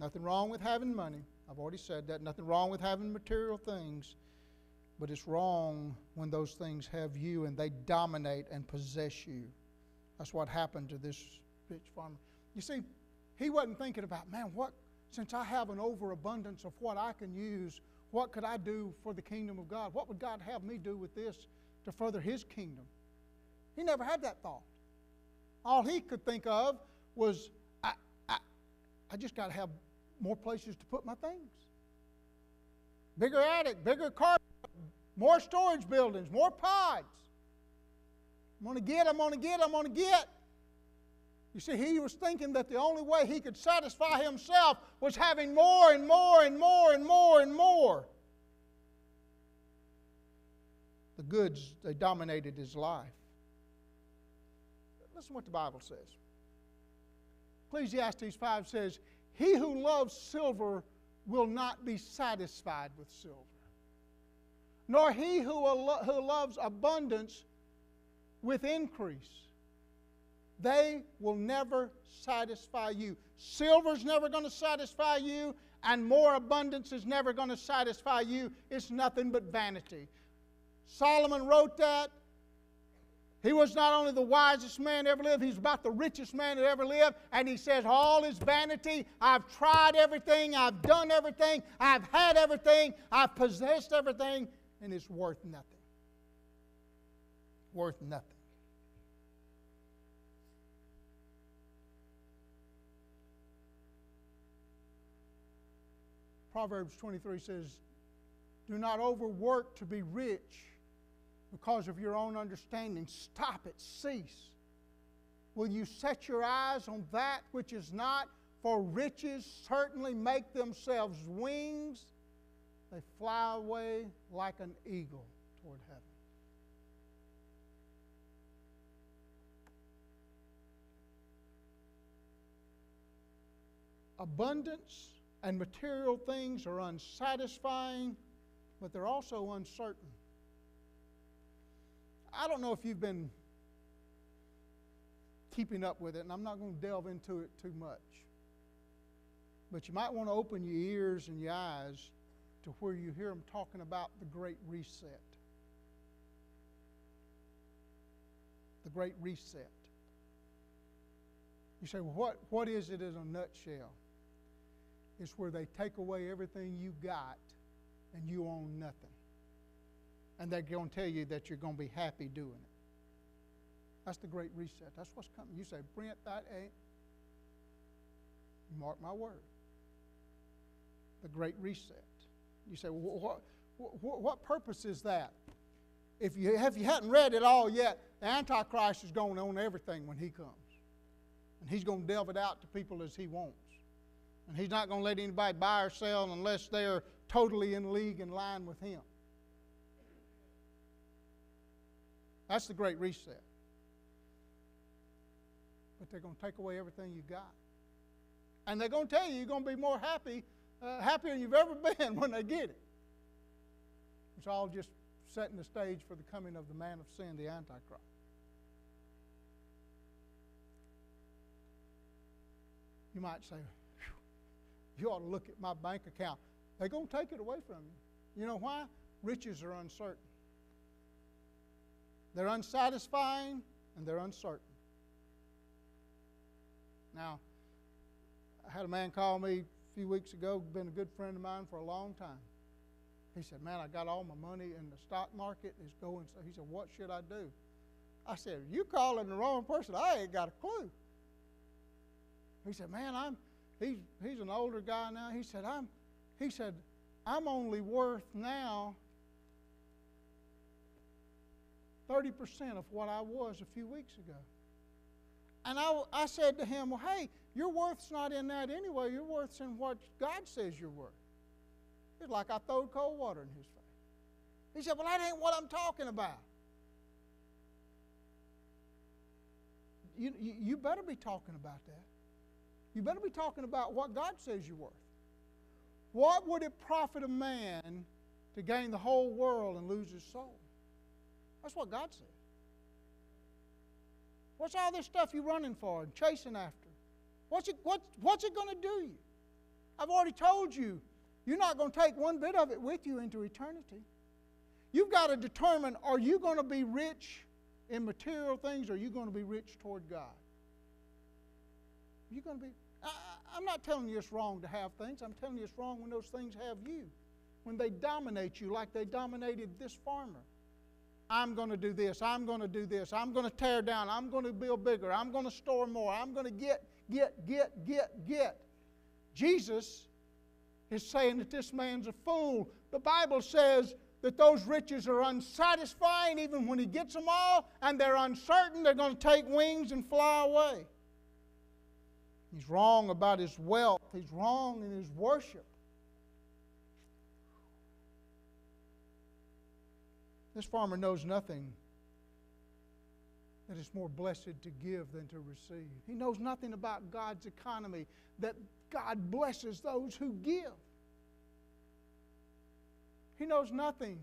Nothing wrong with having money. I've already said that. Nothing wrong with having material things. But it's wrong when those things have you and they dominate and possess you. That's what happened to this rich farmer. You see, he wasn't thinking about, man, what, since I have an overabundance of what I can use, what could I do for the kingdom of God? What would God have me do with this to further his kingdom? He never had that thought. All he could think of was, I, I, I just got to have more places to put my things. Bigger attic, bigger car, more storage buildings, more pods. I'm going to get, I'm going to get, I'm going to get. You see, he was thinking that the only way he could satisfy himself was having more and more and more and more and more. The goods, they dominated his life. Listen to what the Bible says. Ecclesiastes 5 says, He who loves silver will not be satisfied with silver, nor he who, who loves abundance with increase. They will never satisfy you. Silver's never going to satisfy you, and more abundance is never going to satisfy you. It's nothing but vanity. Solomon wrote that. He was not only the wisest man ever lived, he's about the richest man that ever lived. And he says, All is vanity. I've tried everything, I've done everything, I've had everything, I've possessed everything, and it's worth nothing. Worth nothing. Proverbs 23 says, Do not overwork to be rich because of your own understanding. Stop it, cease. Will you set your eyes on that which is not? For riches certainly make themselves wings, they fly away like an eagle toward heaven. Abundance and material things are unsatisfying, but they're also uncertain. I don't know if you've been keeping up with it, and I'm not going to delve into it too much. But you might want to open your ears and your eyes to where you hear them talking about the Great Reset. The Great Reset. You say, well, what, what is it in a nutshell? It's where they take away everything you got and you own nothing and they're going to tell you that you're going to be happy doing it. That's the great reset. That's what's coming. You say, Brent, that ain't. Mark my word. The great reset. You say, well, what, what, what purpose is that? If you, if you hadn't read it all yet, the Antichrist is going to own everything when he comes. And he's going to delve it out to people as he wants. And he's not going to let anybody buy or sell unless they're totally in league and line with him. That's the great reset. But they're going to take away everything you've got. And they're going to tell you you're going to be more happy, uh, happier than you've ever [LAUGHS] been when they get it. It's all just setting the stage for the coming of the man of sin, the Antichrist. You might say, you ought to look at my bank account. They're going to take it away from you. You know why? Riches are uncertain. They're unsatisfying and they're uncertain. Now, I had a man call me a few weeks ago, been a good friend of mine for a long time. He said, Man, I got all my money in the stock market. It's going so. He said, What should I do? I said, You calling the wrong person. I ain't got a clue. He said, Man, I'm he's he's an older guy now. He said, I'm he said, I'm only worth now 30% of what I was a few weeks ago. And I, I said to him, Well, hey, your worth's not in that anyway. Your worth's in what God says you're worth. It's like I throwed cold water in his face. He said, Well, that ain't what I'm talking about. You, you, you better be talking about that. You better be talking about what God says you're worth. What would it profit a man to gain the whole world and lose his soul? That's what God said. What's all this stuff you're running for and chasing after? What's it, what, what's it going to do you? I've already told you, you're not going to take one bit of it with you into eternity. You've got to determine are you going to be rich in material things or are you going to be rich toward God? Are You're going to be. I, I'm not telling you it's wrong to have things. I'm telling you it's wrong when those things have you, when they dominate you like they dominated this farmer. I'm going to do this. I'm going to do this. I'm going to tear down. I'm going to build bigger. I'm going to store more. I'm going to get, get, get, get, get. Jesus is saying that this man's a fool. The Bible says that those riches are unsatisfying even when he gets them all, and they're uncertain. They're going to take wings and fly away. He's wrong about his wealth, he's wrong in his worship. This farmer knows nothing that it's more blessed to give than to receive. He knows nothing about God's economy, that God blesses those who give. He knows nothing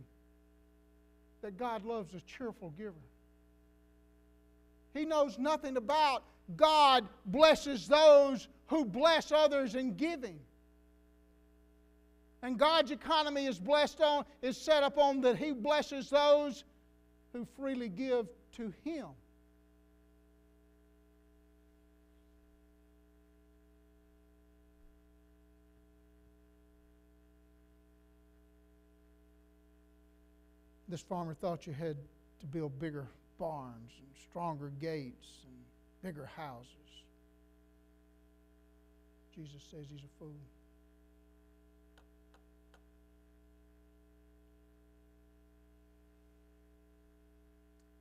that God loves a cheerful giver. He knows nothing about God blesses those who bless others in giving. And God's economy is blessed on is set up on that He blesses those who freely give to Him. This farmer thought you had to build bigger barns and stronger gates bigger houses. Jesus says he's a fool.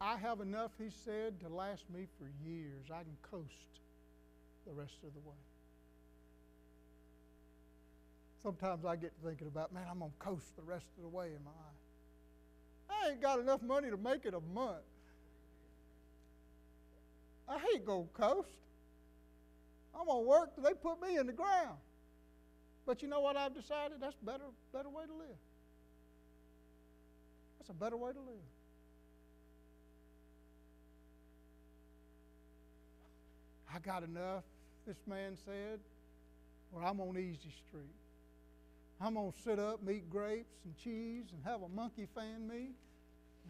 I have enough, he said, to last me for years. I can coast the rest of the way. Sometimes I get to thinking about, man, I'm going to coast the rest of the way in my life. I ain't got enough money to make it a month. I hate to coast. I'm to work till they put me in the ground. But you know what I've decided? That's a better, better way to live. That's a better way to live. I got enough, this man said, where I'm on easy street. I'm going to sit up eat grapes and cheese and have a monkey fan me,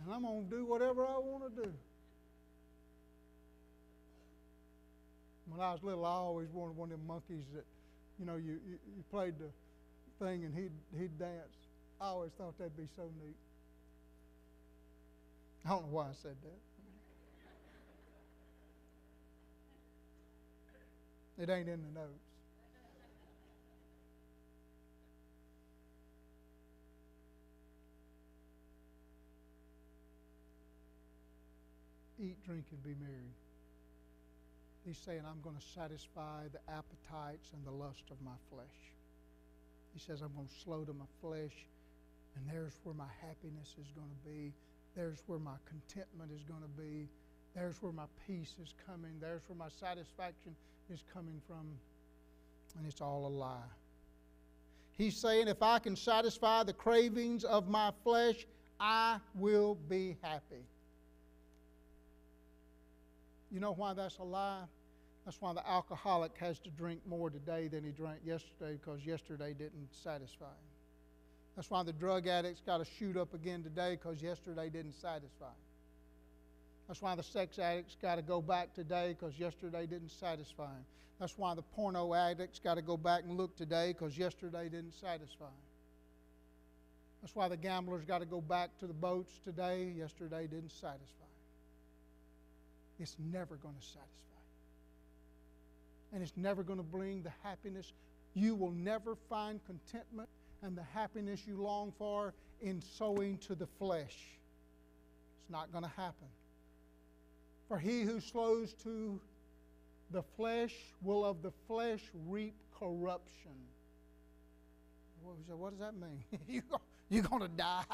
and I'm going to do whatever I want to do. When I was little, I always wanted one of them monkeys that, you know, you, you, you played the thing and he'd, he'd dance. I always thought that'd be so neat. I don't know why I said that. It ain't in the notes. Eat, drink, and be merry. He's saying, I'm going to satisfy the appetites and the lust of my flesh. He says, I'm going to slow to my flesh, and there's where my happiness is going to be. There's where my contentment is going to be. There's where my peace is coming. There's where my satisfaction is coming from. And it's all a lie. He's saying, if I can satisfy the cravings of my flesh, I will be happy. You know why that's a lie? That's why the alcoholic has to drink more today than he drank yesterday because yesterday didn't satisfy him. That's why the drug addict's got to shoot up again today because yesterday didn't satisfy him. That's why the sex addict's got to go back today because yesterday didn't satisfy him. That's why the porno addict's got to go back and look today because yesterday didn't satisfy him. That's why the gambler's got to go back to the boats today. Yesterday didn't satisfy it's never going to satisfy. And it's never going to bring the happiness. You will never find contentment and the happiness you long for in sowing to the flesh. It's not going to happen. For he who sows to the flesh will of the flesh reap corruption. What does that mean? You're going to die.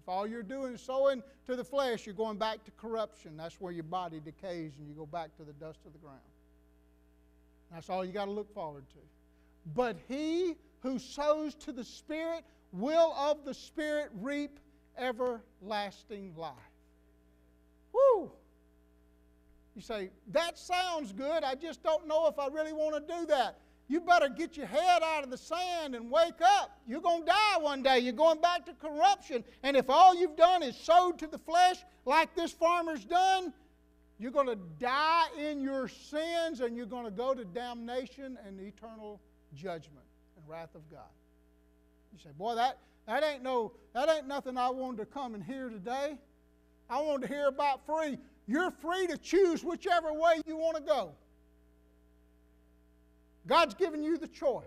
If all you're doing is sowing to the flesh, you're going back to corruption. That's where your body decays and you go back to the dust of the ground. That's all you got to look forward to. But he who sows to the Spirit will of the Spirit reap everlasting life. Woo! You say, That sounds good. I just don't know if I really want to do that. You better get your head out of the sand and wake up. You're going to die one day. You're going back to corruption. And if all you've done is sowed to the flesh, like this farmer's done, you're going to die in your sins and you're going to go to damnation and eternal judgment and wrath of God. You say, boy, that, that ain't no that ain't nothing I wanted to come and hear today. I wanted to hear about free. You're free to choose whichever way you want to go. God's given you the choice.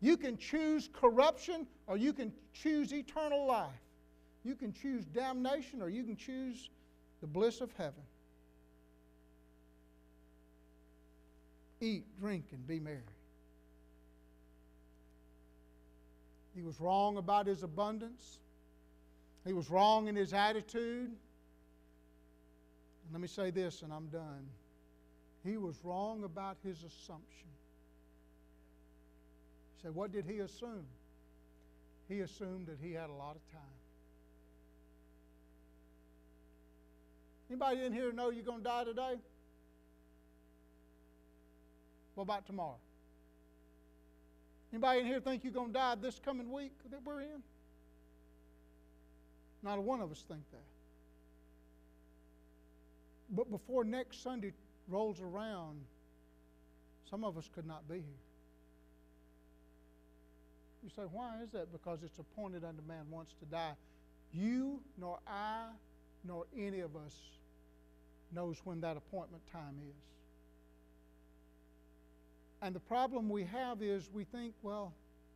You can choose corruption or you can choose eternal life. You can choose damnation or you can choose the bliss of heaven. Eat, drink, and be merry. He was wrong about his abundance. He was wrong in his attitude. And let me say this, and I'm done. He was wrong about his assumption. Say, what did he assume? He assumed that he had a lot of time. Anybody in here know you're going to die today? What about tomorrow? Anybody in here think you're going to die this coming week that we're in? Not a one of us think that. But before next Sunday rolls around, some of us could not be here. You say, why is that? Because it's appointed unto man once to die. You, nor I, nor any of us knows when that appointment time is. And the problem we have is we think, well,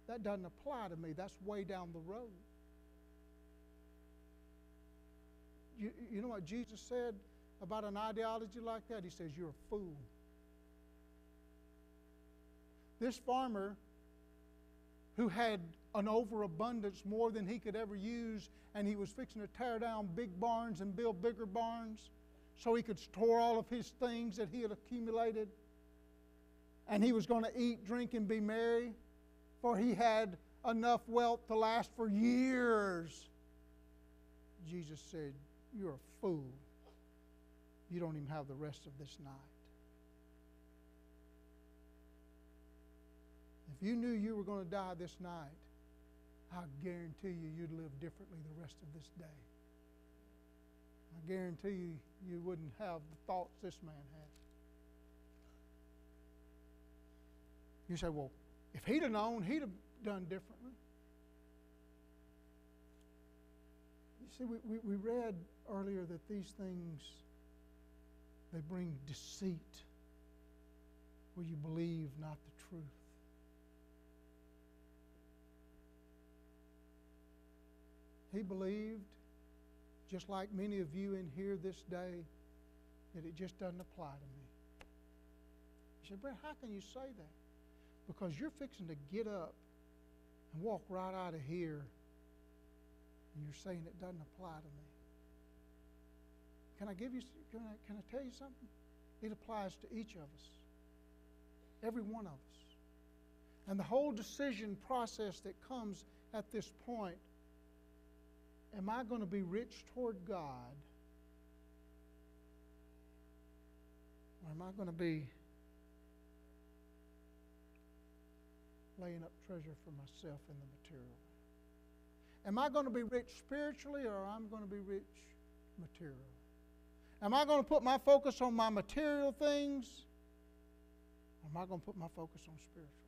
that doesn't apply to me. That's way down the road. You, you know what Jesus said about an ideology like that? He says, You're a fool. This farmer who had an overabundance more than he could ever use, and he was fixing to tear down big barns and build bigger barns so he could store all of his things that he had accumulated and he was going to eat, drink, and be merry, for he had enough wealth to last for years. Jesus said, You're a fool. You don't even have the rest of this night. If you knew you were going to die this night, I guarantee you you'd live differently the rest of this day. I guarantee you you wouldn't have the thoughts this man had. You say, well, if he'd have known, he'd have done differently. You see, we, we, we read earlier that these things, they bring deceit where you believe not the truth. He believed, just like many of you in here this day, that it just doesn't apply to me. He said, Brent, how can you say that? because you're fixing to get up and walk right out of here and you're saying it doesn't apply to me. Can I give you, can I, can I tell you something? It applies to each of us, every one of us. And the whole decision process that comes at this point am I going to be rich toward God? Or am I going to be laying up treasure for myself in the material. Am I going to be rich spiritually or am I going to be rich materially? Am I going to put my focus on my material things or am I going to put my focus on spiritual?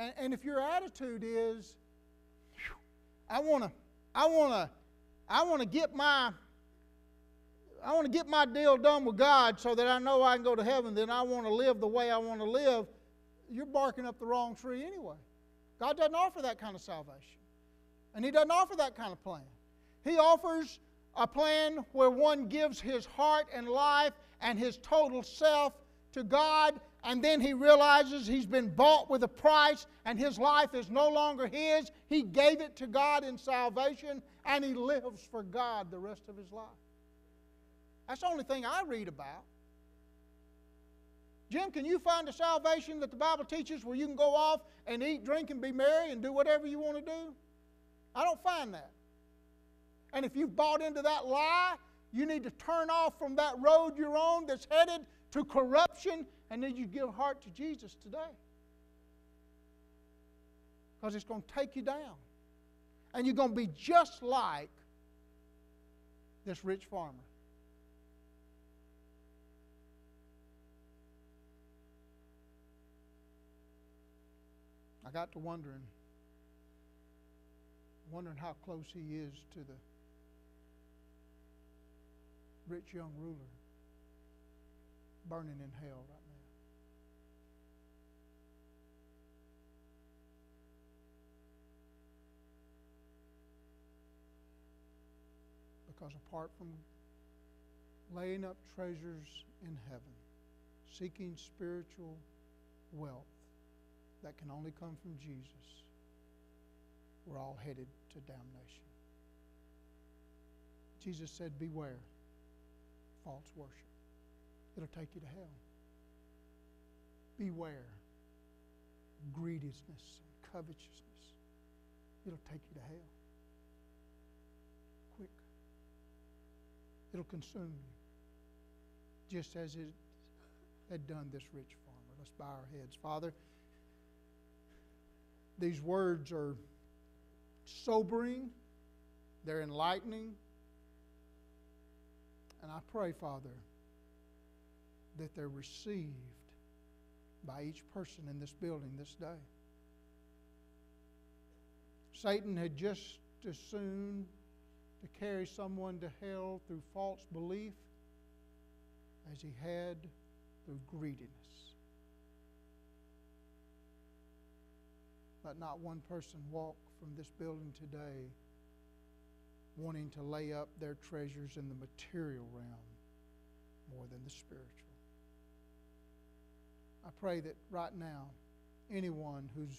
And, and if your attitude is, I want to, I want to, I want to get my I want to get my deal done with God so that I know I can go to heaven, then I want to live the way I want to live, you're barking up the wrong tree anyway. God doesn't offer that kind of salvation. And He doesn't offer that kind of plan. He offers a plan where one gives his heart and life and his total self to God, and then he realizes he's been bought with a price and his life is no longer his. He gave it to God in salvation, and he lives for God the rest of his life. That's the only thing I read about. Jim, can you find a salvation that the Bible teaches where you can go off and eat, drink, and be merry and do whatever you want to do? I don't find that. And if you've bought into that lie, you need to turn off from that road you're on that's headed to corruption and then you give heart to Jesus today. Because it's going to take you down. And you're going to be just like this rich farmer. I got to wondering, wondering how close he is to the rich young ruler burning in hell right now. Because apart from laying up treasures in heaven, seeking spiritual wealth that can only come from Jesus, we're all headed to damnation. Jesus said, Beware false worship. It'll take you to hell. Beware greediness and covetousness. It'll take you to hell. Quick. It'll consume you, just as it had done this rich farmer. Let's bow our heads. Father, these words are sobering, they're enlightening. And I pray, Father, that they're received by each person in this building this day. Satan had just as soon to carry someone to hell through false belief as he had through greediness. Let not one person walk from this building today wanting to lay up their treasures in the material realm more than the spiritual. I pray that right now, anyone who's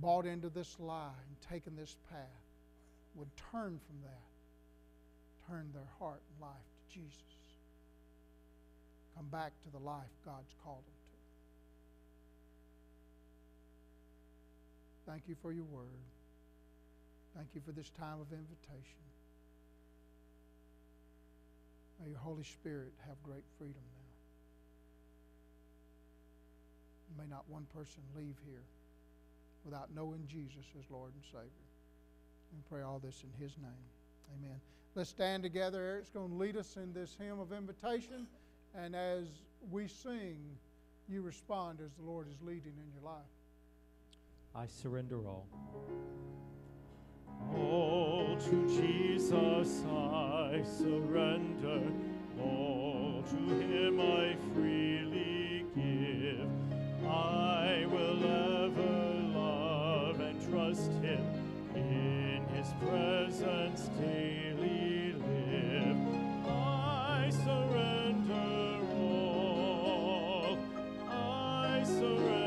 bought into this lie and taken this path would turn from that, turn their heart and life to Jesus, come back to the life God's called them to. Thank you for your word. Thank you for this time of invitation. May your Holy Spirit have great freedom now. May not one person leave here without knowing Jesus as Lord and Savior. And pray all this in His name. Amen. Let's stand together. Eric's going to lead us in this hymn of invitation. And as we sing, you respond as the Lord is leading in your life. I surrender all. All to Jesus I surrender, all to Him I freely give. I will surrender all, I surrender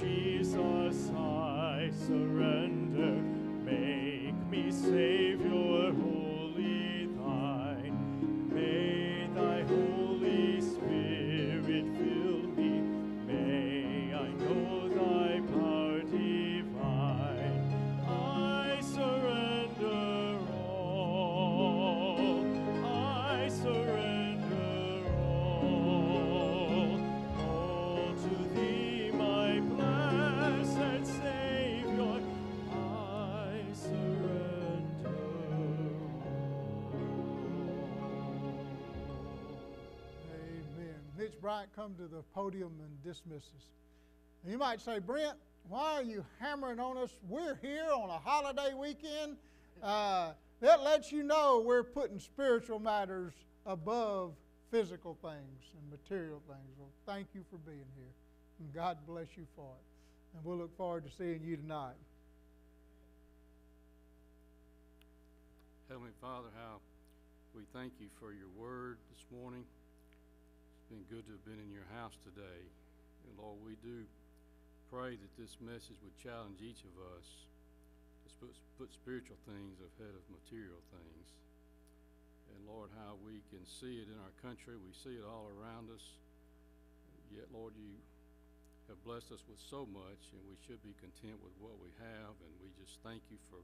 Jesus I surrender. Make me Savior Bryant come to the podium and dismiss us. And you might say, Brent, why are you hammering on us? We're here on a holiday weekend. Uh, that lets you know we're putting spiritual matters above physical things and material things. Well, thank you for being here. And God bless you for it. And we'll look forward to seeing you tonight. Heavenly Father, how we thank you for your word this morning. It's been good to have been in your house today. And Lord, we do pray that this message would challenge each of us to put, put spiritual things ahead of material things. And Lord, how we can see it in our country. We see it all around us. Yet, Lord, you have blessed us with so much, and we should be content with what we have. And we just thank you for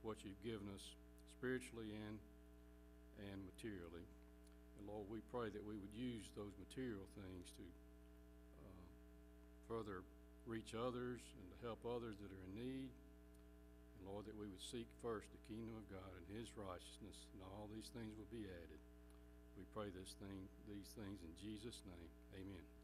what you've given us spiritually and and materially. And Lord, we pray that we would use those material things to uh, further reach others and to help others that are in need. And Lord, that we would seek first the kingdom of God and His righteousness, and all these things will be added. We pray this thing, these things in Jesus' name. Amen.